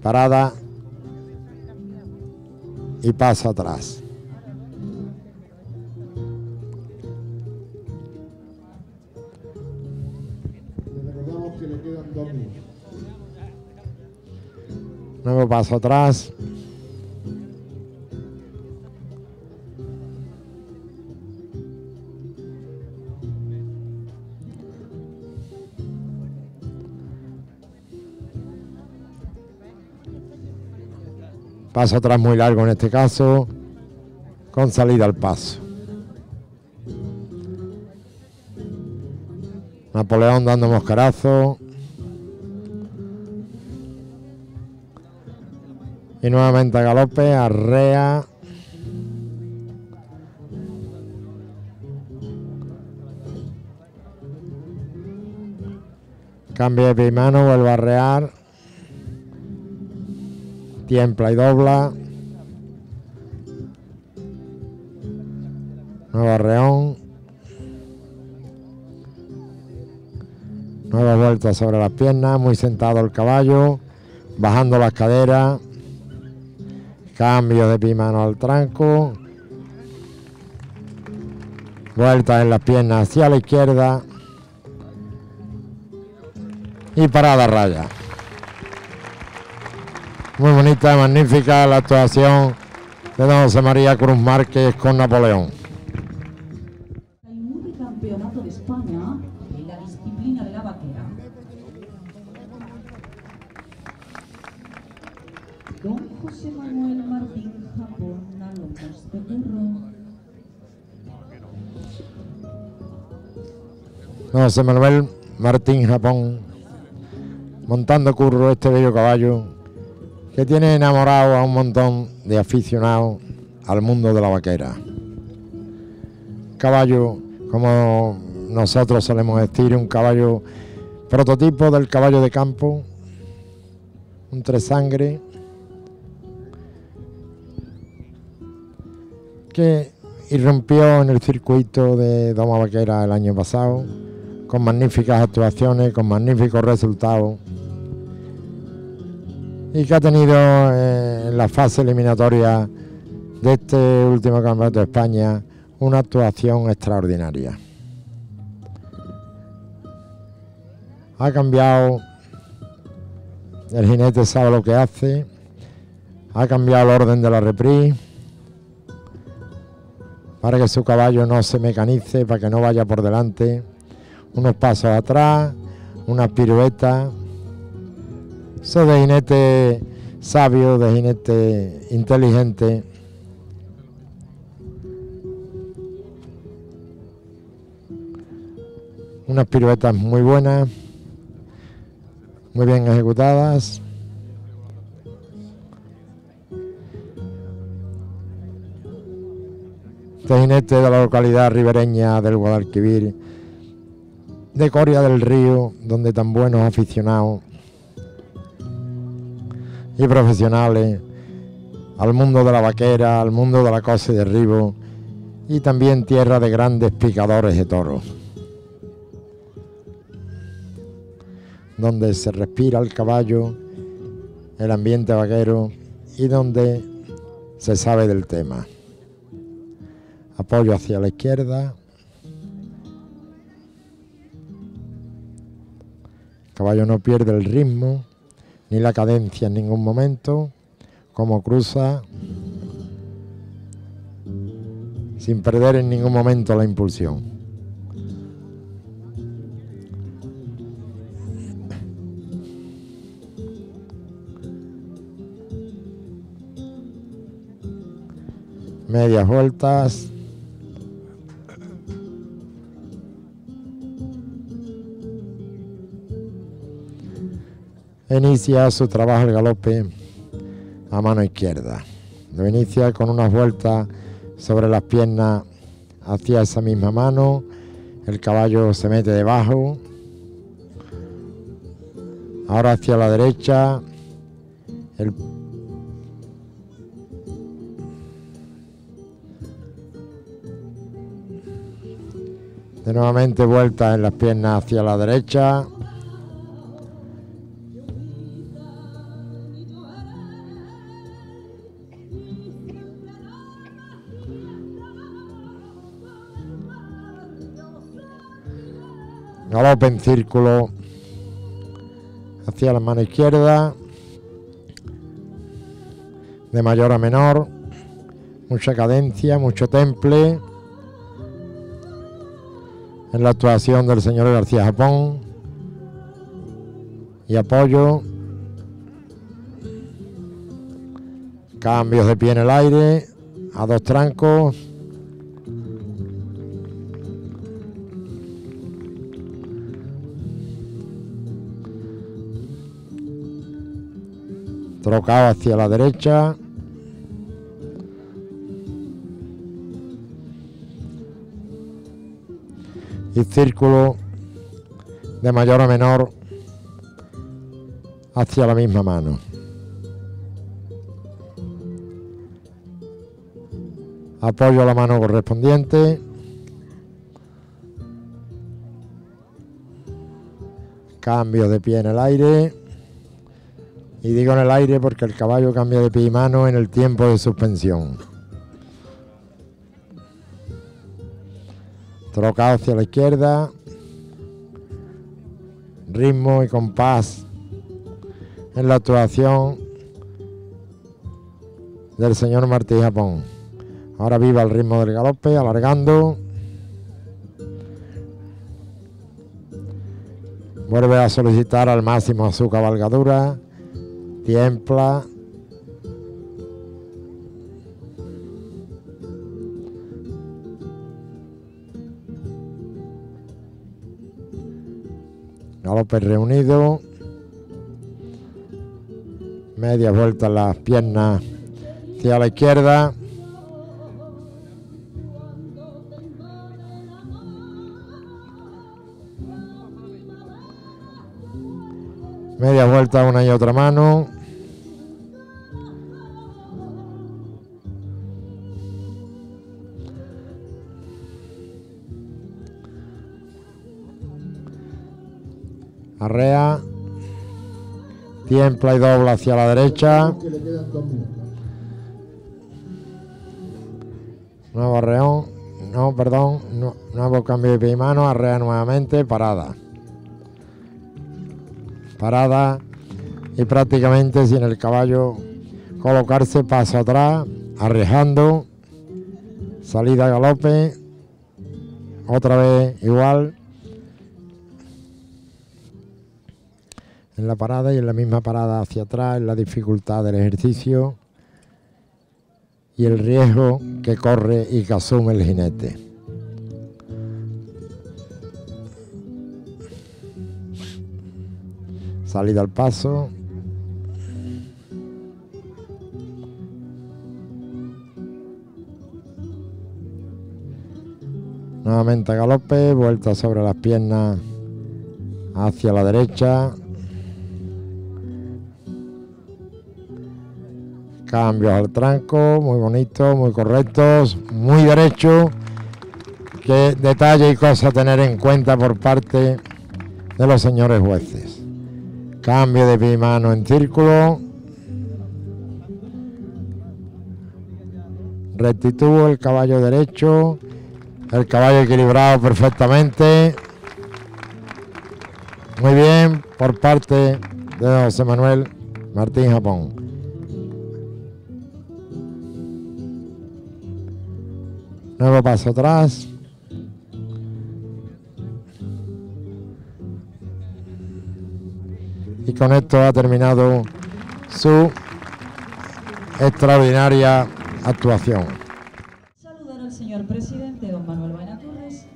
Parada. Y pasa atrás. Nuevo paso atrás. Paso atrás muy largo en este caso, con salida al paso. Napoleón dando moscarazo. Y nuevamente a galope, arrea. Cambia de mano, vuelve a arrear. Tiempla y dobla. Nuevo arreón. Nueva vuelta sobre las piernas, muy sentado el caballo, bajando las caderas. Cambio de pie y mano al tranco. Vuelta en las piernas hacia la izquierda. y parada raya. Muy bonita, magnífica la actuación de don José María Cruz Márquez con Napoleón. El multicampeonato de España en la disciplina de la vaquera. Don José Manuel Martín Japón a lomos de burro. Don José Manuel Martín Japón, montando curro este bello caballo que tiene enamorado a un montón de aficionados al mundo de la vaquera. Caballo, como nosotros solemos decir, un caballo prototipo del caballo de campo, un tres sangre, que irrumpió en el circuito de Doma Vaquera el año pasado, con magníficas actuaciones, con magníficos resultados y que ha tenido eh, en la fase eliminatoria de este último campeonato de España una actuación extraordinaria. Ha cambiado, el jinete sabe lo que hace, ha cambiado el orden de la reprise para que su caballo no se mecanice, para que no vaya por delante, unos pasos atrás, unas piruetas, eso de jinete sabio, de jinete inteligente. Unas piruetas muy buenas, muy bien ejecutadas. Este jinete de la localidad ribereña del Guadalquivir, de Coria del Río, donde tan buenos aficionados y profesionales al mundo de la vaquera, al mundo de la cosa y derribo y también tierra de grandes picadores de toros, donde se respira el caballo, el ambiente vaquero y donde se sabe del tema. Apoyo hacia la izquierda. Caballo no pierde el ritmo ni la cadencia en ningún momento, como cruza sin perder en ningún momento la impulsión. Medias vueltas. Inicia su trabajo el galope a mano izquierda. Lo inicia con unas vueltas sobre las piernas hacia esa misma mano. El caballo se mete debajo. Ahora hacia la derecha. De nuevamente vuelta en las piernas hacia la derecha. Galope en círculo hacia la mano izquierda, de mayor a menor, mucha cadencia, mucho temple en la actuación del señor García Japón y apoyo, cambios de pie en el aire, a dos trancos. Trocado hacia la derecha. Y círculo de mayor a menor hacia la misma mano. Apoyo a la mano correspondiente. Cambio de pie en el aire. Y digo en el aire porque el caballo cambia de pie y mano en el tiempo de suspensión. Trocado hacia la izquierda. ritmo y compás en la actuación del señor Martí Japón. Ahora viva el ritmo del galope, alargando. Vuelve a solicitar al máximo su cabalgadura. Tiempla. Galope reunido. Media vuelta las piernas hacia la izquierda. Media vuelta una y otra mano. Arrea. Tiempla y dobla hacia la derecha. Nuevo arreón. No, perdón. nu- nuevo cambio de mano. Arrea nuevamente. Parada. Parada. Y prácticamente sin el caballo colocarse paso atrás. Arrejando. Salida a galope. Otra vez igual. En la parada y en la misma parada hacia atrás. En la dificultad del ejercicio y el riesgo que corre y que asume el jinete. Salida al paso. Nuevamente a galope, vuelta sobre las piernas hacia la derecha. Cambios al tranco, muy bonitos, muy correctos, muy derechos. Qué detalle y cosa a tener en cuenta por parte de los señores jueces. Cambio de pie mano en círculo. Rectitud el caballo derecho. El caballo equilibrado perfectamente. Muy bien por parte de José Manuel Martín Japón. Nuevo paso atrás. Y con esto ha terminado su extraordinaria actuación. Saludar al señor presidente, don Manuel Baena Torres,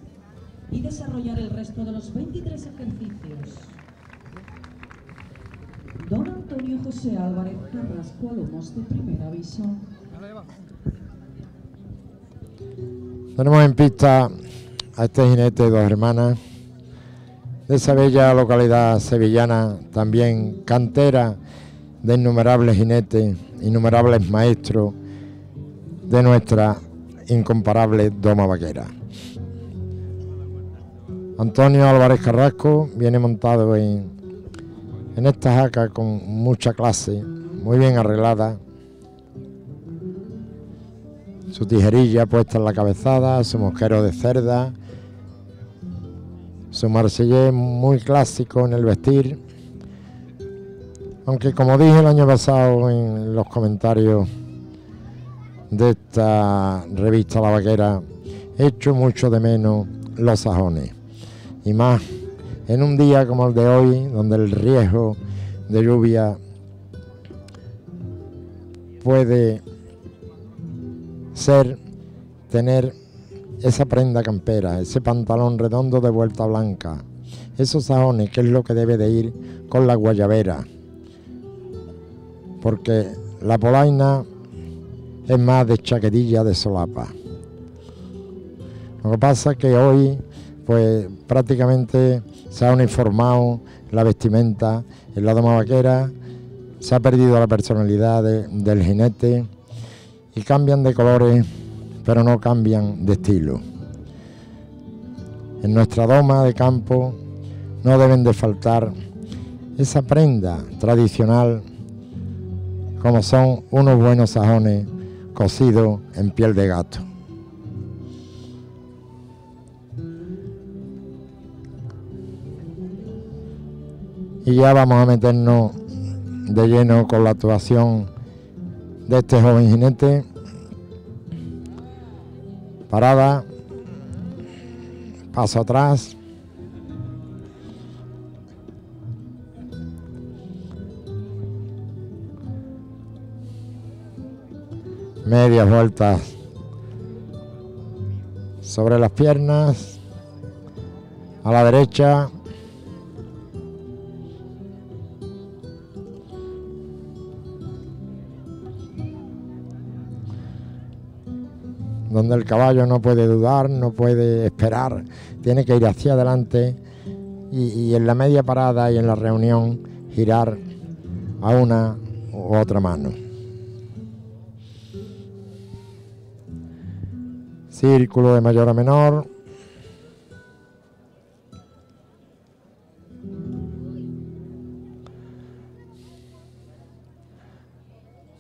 y desarrollar el resto de los 23 ejercicios. Don Antonio José Álvarez Carrasco, alumnos de primer aviso. Tenemos en pista a este jinete de dos hermanas de esa bella localidad sevillana, también cantera de innumerables jinetes, innumerables maestros de nuestra incomparable doma vaquera. Antonio Álvarez Carrasco viene montado en, en esta jaca con mucha clase, muy bien arreglada, su tijerilla puesta en la cabezada, su mosquero de cerda, su marsellés muy clásico en el vestir. Aunque como dije el año pasado en los comentarios de esta revista La Vaquera, echo mucho de menos los sajones. Y más en un día como el de hoy, donde el riesgo de lluvia puede ser tener esa prenda campera, ese pantalón redondo de vuelta blanca, esos sajones, que es lo que debe de ir con la guayabera. Porque la polaina es más de chaquetilla de solapa. Lo que pasa es que hoy, pues prácticamente se ha uniformado la vestimenta en la doma vaquera, se ha perdido la personalidad de- del jinete y cambian de colores, pero no cambian de estilo. En nuestra doma de campo no deben de faltar esa prenda tradicional como son unos buenos sajones cosidos en piel de gato. Y ya vamos a meternos de lleno con la actuación de este joven jinete. Parada, paso atrás. Medias vueltas sobre las piernas, a la derecha, donde el caballo no puede dudar, no puede esperar, tiene que ir hacia adelante y, en la media parada y en la reunión girar a una u otra mano. Círculo de mayor a menor.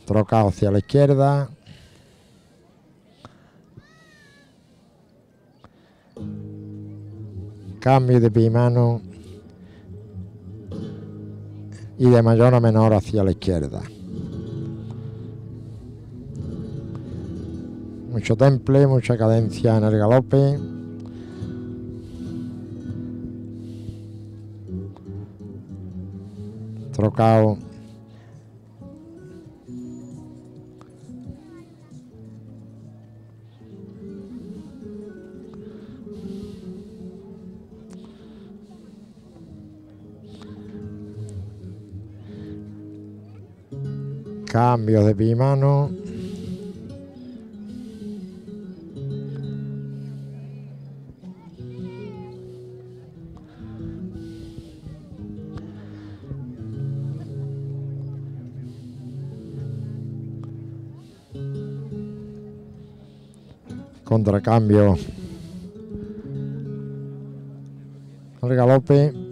Trocado hacia la izquierda. Cambio de y mano. Y de mayor a menor hacia la izquierda. Mucho temple, mucha cadencia en el galope. Trocado. Cambios de pie y mano. Contracambio. Al galope.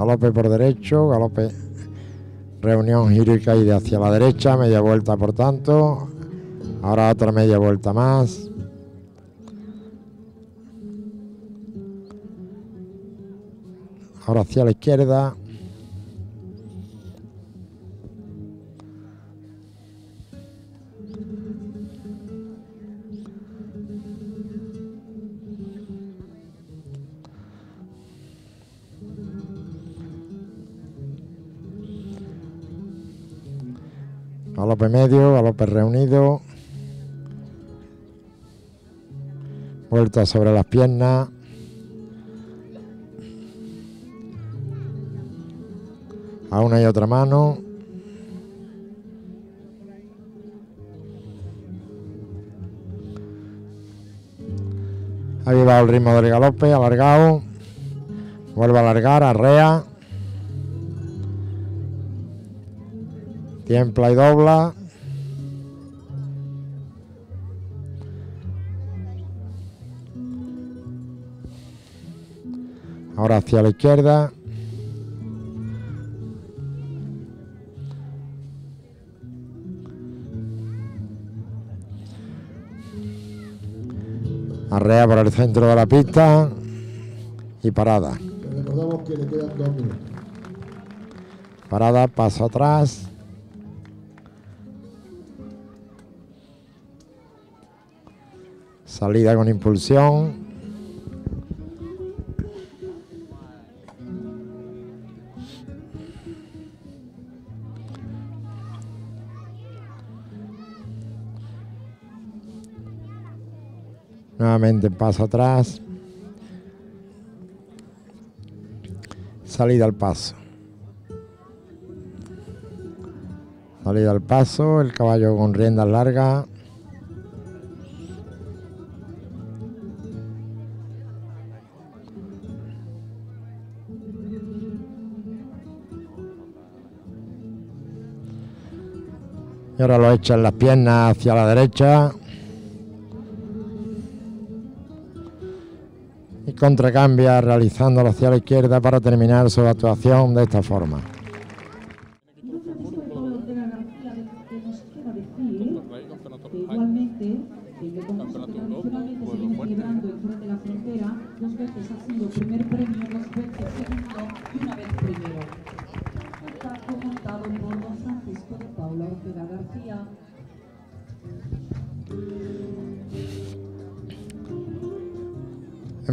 Galope por derecho, galope, reunión giro y caída hacia la derecha, media vuelta por tanto, ahora otra media vuelta más. Ahora hacia la izquierda. Medio, galope reunido. Vuelta sobre las piernas. A una y otra mano. Ahí va el ritmo del galope, alargado. Vuelve a alargar, arrea. Tiempla y dobla. Ahora hacia la izquierda. Arrea por el centro de la pista y parada. Le recordamos que le quedan dos minutos. Parada, paso atrás. Salida con impulsión. Nuevamente paso atrás. Salida al paso. Salida al paso, el caballo con riendas largas. Y ahora lo echa en las piernas hacia la derecha. Y contracambia realizándolo hacia la izquierda para terminar su actuación de esta forma.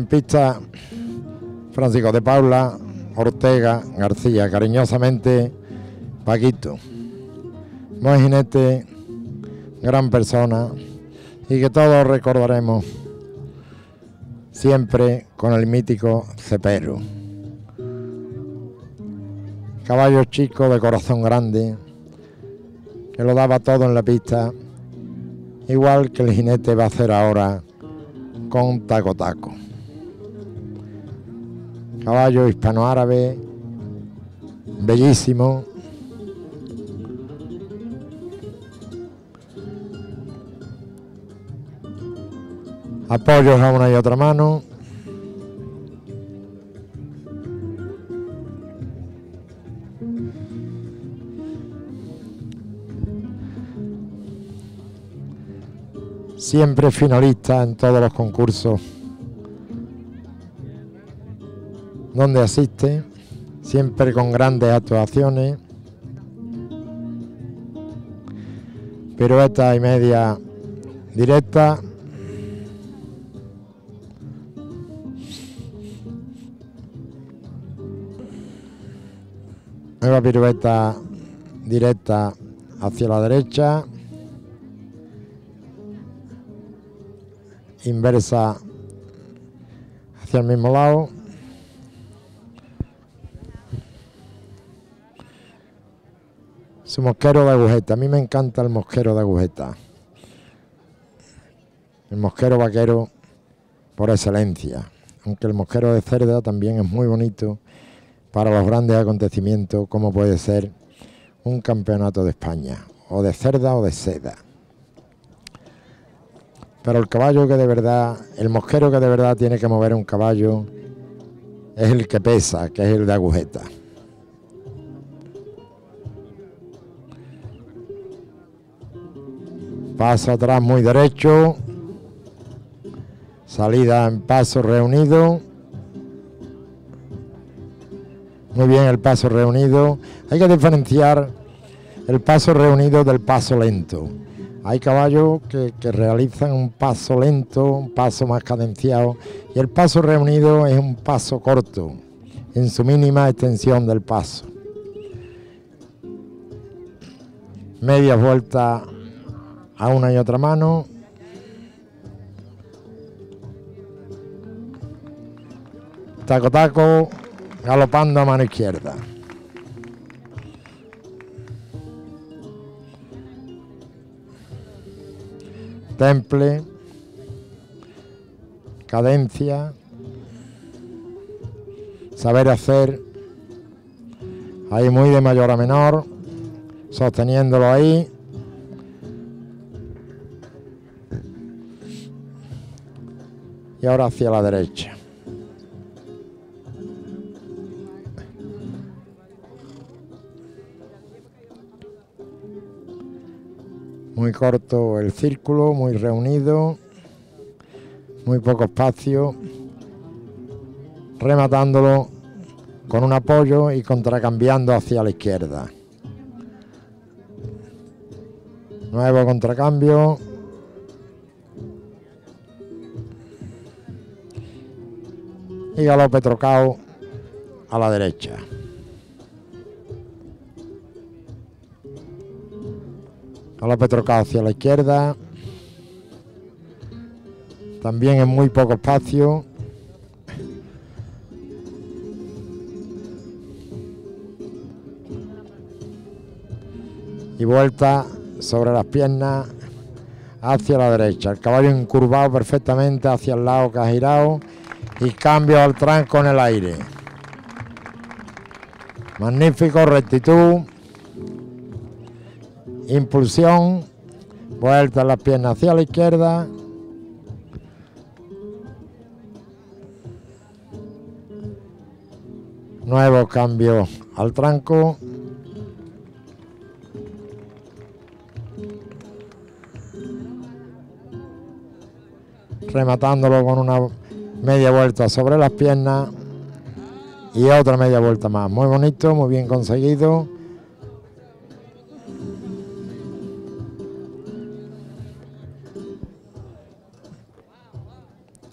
Pista, Francisco de Paula, Ortega, García, cariñosamente, Paquito. Buen jinete, gran persona y que todos recordaremos siempre con el mítico Cepero. Caballo chico de corazón grande, que lo daba todo en la pista, igual que el jinete va a hacer ahora con Taco Taco. Caballo hispanoárabe, bellísimo. Apoyos a una y otra mano. Siempre finalista en todos los concursos donde asiste, siempre con grandes actuaciones. Pirueta y media directa. Nueva pirueta directa hacia la derecha. Inversa hacia el mismo lado. Su mosquero de agujeta. A mí me encanta el mosquero de agujeta. El mosquero vaquero por excelencia. Aunque el mosquero de cerda también es muy bonito para los grandes acontecimientos como puede ser un campeonato de España. O de cerda o de seda. Pero el caballo que de verdad, el mosquero que de verdad tiene que mover un caballo es el que pesa, que es el de agujeta. Paso atrás muy derecho. Salida en paso reunido. Muy bien el paso reunido. Hay que diferenciar el paso reunido del paso lento. Hay caballos que, realizan un paso lento, un paso más cadenciado, y el paso reunido es un paso corto, en su mínima extensión del paso. Media vuelta a una y otra mano. Taco taco, galopando a mano izquierda. Temple, cadencia, saber hacer, ahí muy de mayor a menor, sosteniéndolo ahí, y ahora hacia la derecha. Muy corto el círculo, muy reunido, muy poco espacio, rematándolo con un apoyo y contracambiando hacia la izquierda. Nuevo contracambio. Y galope trocado a la derecha. Galope trocado hacia la izquierda. También en muy poco espacio. Y vuelta sobre las piernas hacia la derecha. El caballo encurvado perfectamente hacia el lado que ha girado y cambio al tranco en el aire. Magnífico, rectitud, impulsión, vuelta las piernas hacia la izquierda. Nuevo cambio al tranco. Rematándolo con una Media vuelta sobre las piernas y otra media vuelta más. Muy bonito, muy bien conseguido.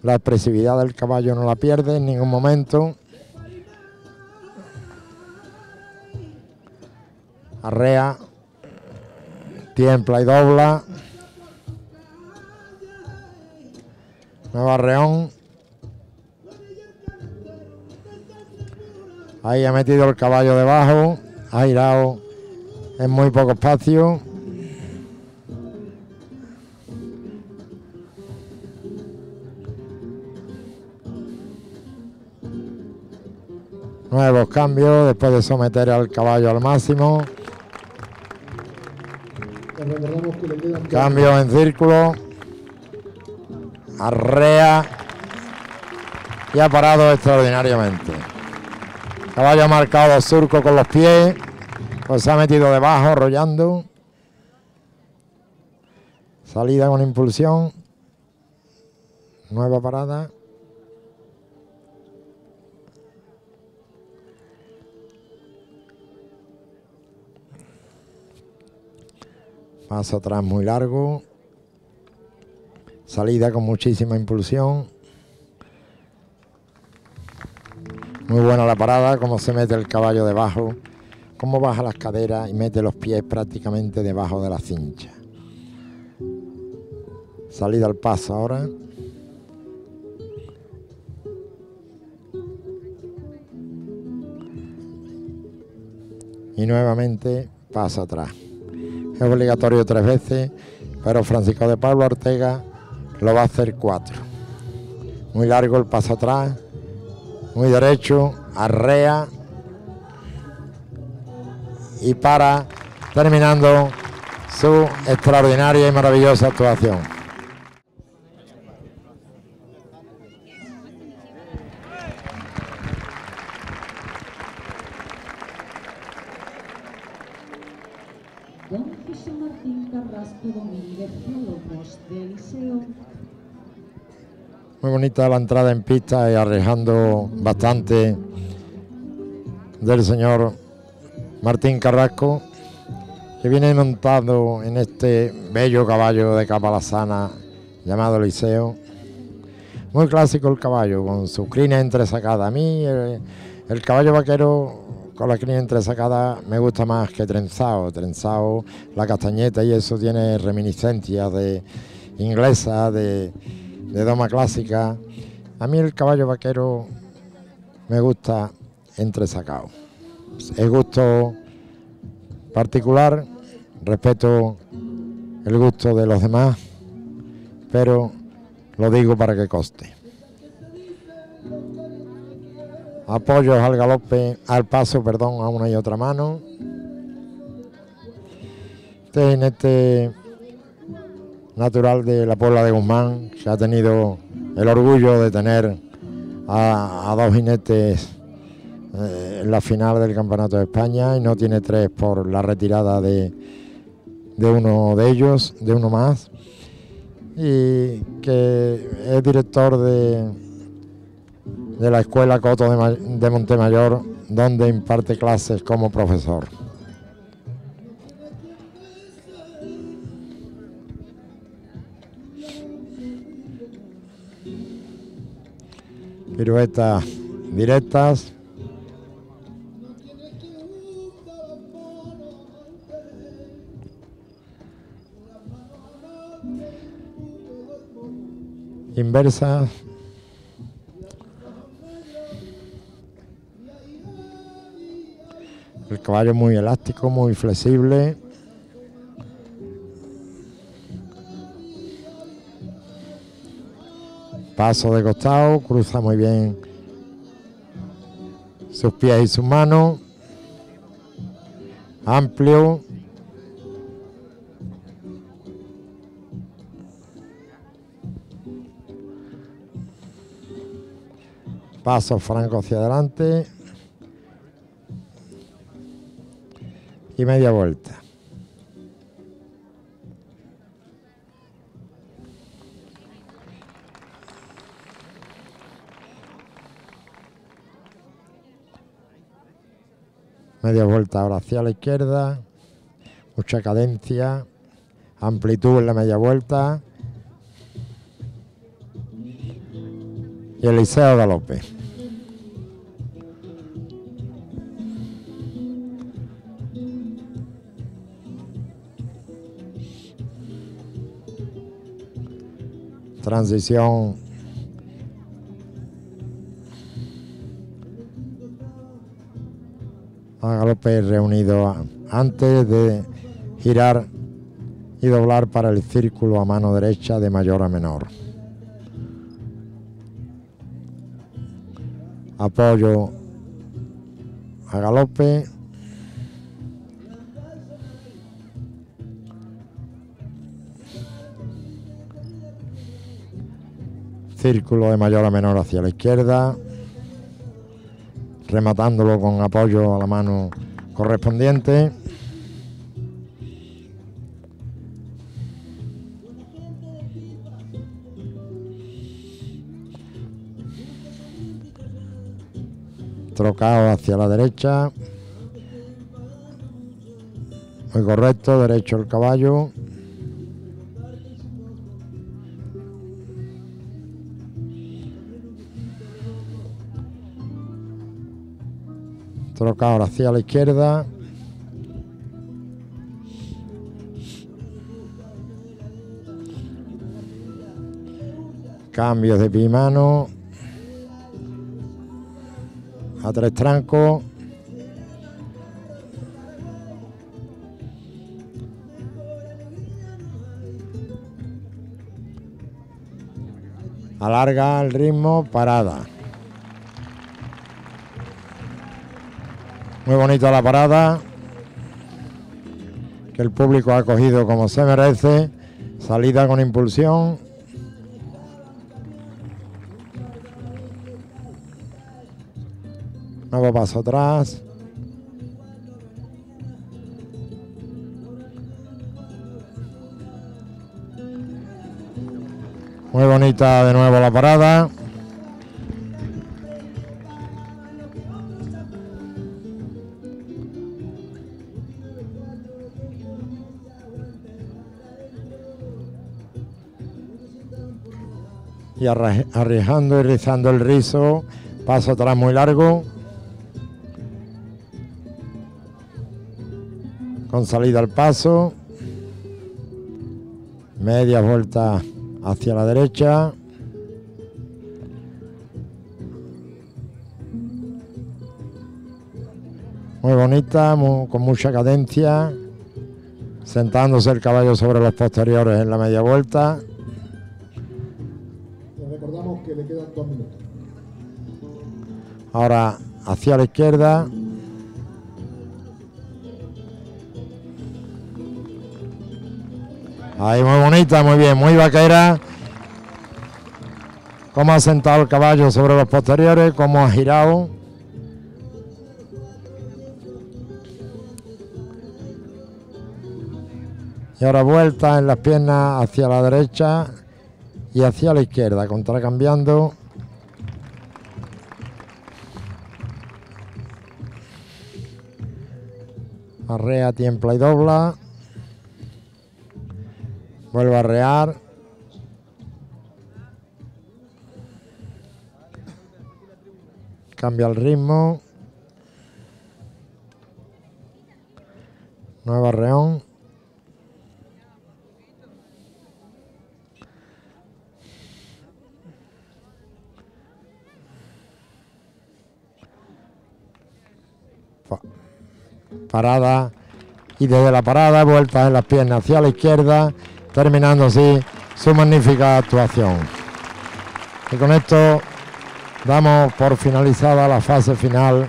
La expresividad del caballo no la pierde en ningún momento. Arrea, tiempla y dobla. Nueva Reón. Ahí ha metido el caballo debajo, ha girado en muy poco espacio. Nuevos cambios después de someter al caballo al máximo. Cambio en círculo. Arrea. Y ha parado extraordinariamente. Caballo marcado surco con los pies. Pues se ha metido debajo, rollando. Salida con impulsión. Nueva parada. Paso atrás muy largo. Salida con muchísima impulsión. Muy buena la parada, cómo se mete el caballo debajo, cómo baja las caderas y mete los pies prácticamente debajo de la cincha. Salida al paso ahora. Y nuevamente paso atrás. Es obligatorio tres veces, pero Francisco de Pablo Ortega lo va a hacer cuatro. Muy largo el paso atrás, muy derecho, arrea y para terminando su extraordinaria y maravillosa actuación. Muy bonita la entrada en pista y arriesgando bastante del señor Martín Carrasco, que viene montado en este bello caballo de capa sana llamado Liceo. Muy clásico el caballo, con su crines entresacada. A mí el, el caballo vaquero con la crines entresacada me gusta más que trenzado. Trenzado, la castañeta y eso tiene reminiscencias de inglesa, de, de doma clásica. A mí el caballo vaquero me gusta entresacado. Es gusto particular, respeto el gusto de los demás, pero lo digo para que coste. Apoyos al galope, al paso, perdón, a una y otra mano. Este natural de la Puebla de Guzmán, que ha tenido el orgullo de tener a, dos jinetes eh, en la final del Campeonato de España y no tiene tres por la retirada de, de uno de ellos, de uno más, y que es director de, de la Escuela Coto de, de Montemayor, donde imparte clases como profesor. Piruetas directas. Inversas. El caballo muy elástico, muy flexible. Paso de costado, cruza muy bien sus pies y sus manos. Amplio. Paso franco hacia adelante. Y media vuelta. Media vuelta ahora hacia la izquierda. Mucha cadencia. Amplitud en la media vuelta. Y Eliseo Galope. Transición a galope reunido antes de girar y doblar para el círculo a mano derecha de mayor a menor. Apoyo a galope. Círculo de mayor a menor hacia la izquierda rematándolo con apoyo a la mano correspondiente. Trocado hacia la derecha. Muy correcto, derecho el caballo. Trocado hacia la izquierda. Cambios de pie y mano. A tres trancos. Alarga el ritmo, parada. Muy bonita la parada. Que el público ha cogido como se merece. Salida con impulsión. Nuevo paso atrás. Muy bonita de nuevo la parada. Y y rizando el rizo, paso atrás muy largo, con salida al paso, media vuelta hacia la derecha, muy bonita, con mucha cadencia, sentándose el caballo sobre los posteriores en la media vuelta. Dos minutos. Ahora hacia la izquierda. Ahí muy bonita, muy bien, muy vaquera. Cómo ha sentado el caballo sobre los posteriores, cómo ha girado. Y ahora vuelta en las piernas hacia la derecha y hacia la izquierda, contracambiando. Arrea, tiempla y dobla. Vuelve a arrear. Cambia el ritmo. Nuevo arreón. Parada y desde la parada vuelta en las piernas hacia la izquierda, terminando así su magnífica actuación. Y con esto damos por finalizada la fase final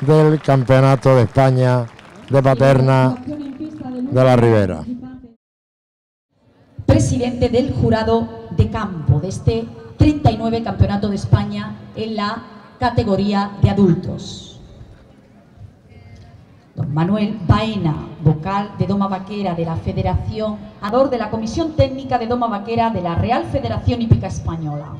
del Campeonato de España de Paterna de la Ribera. presidente del jurado de campo de este 39 Campeonato de España en la categoría de adultos. Don Manuel Baena, vocal de Doma Vaquera de la Federación, ador de la Comisión Técnica de Doma Vaquera de la Real Federación Hípica Española.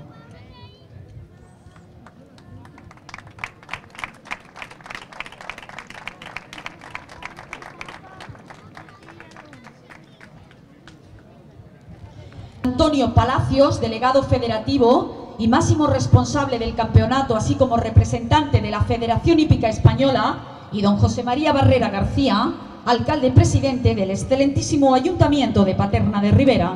Antonio Palacios, delegado federativo y máximo responsable del campeonato, así como representante de la Federación Hípica Española, y don José María Barrera García, alcalde presidente del excelentísimo Ayuntamiento de Paterna de Rivera.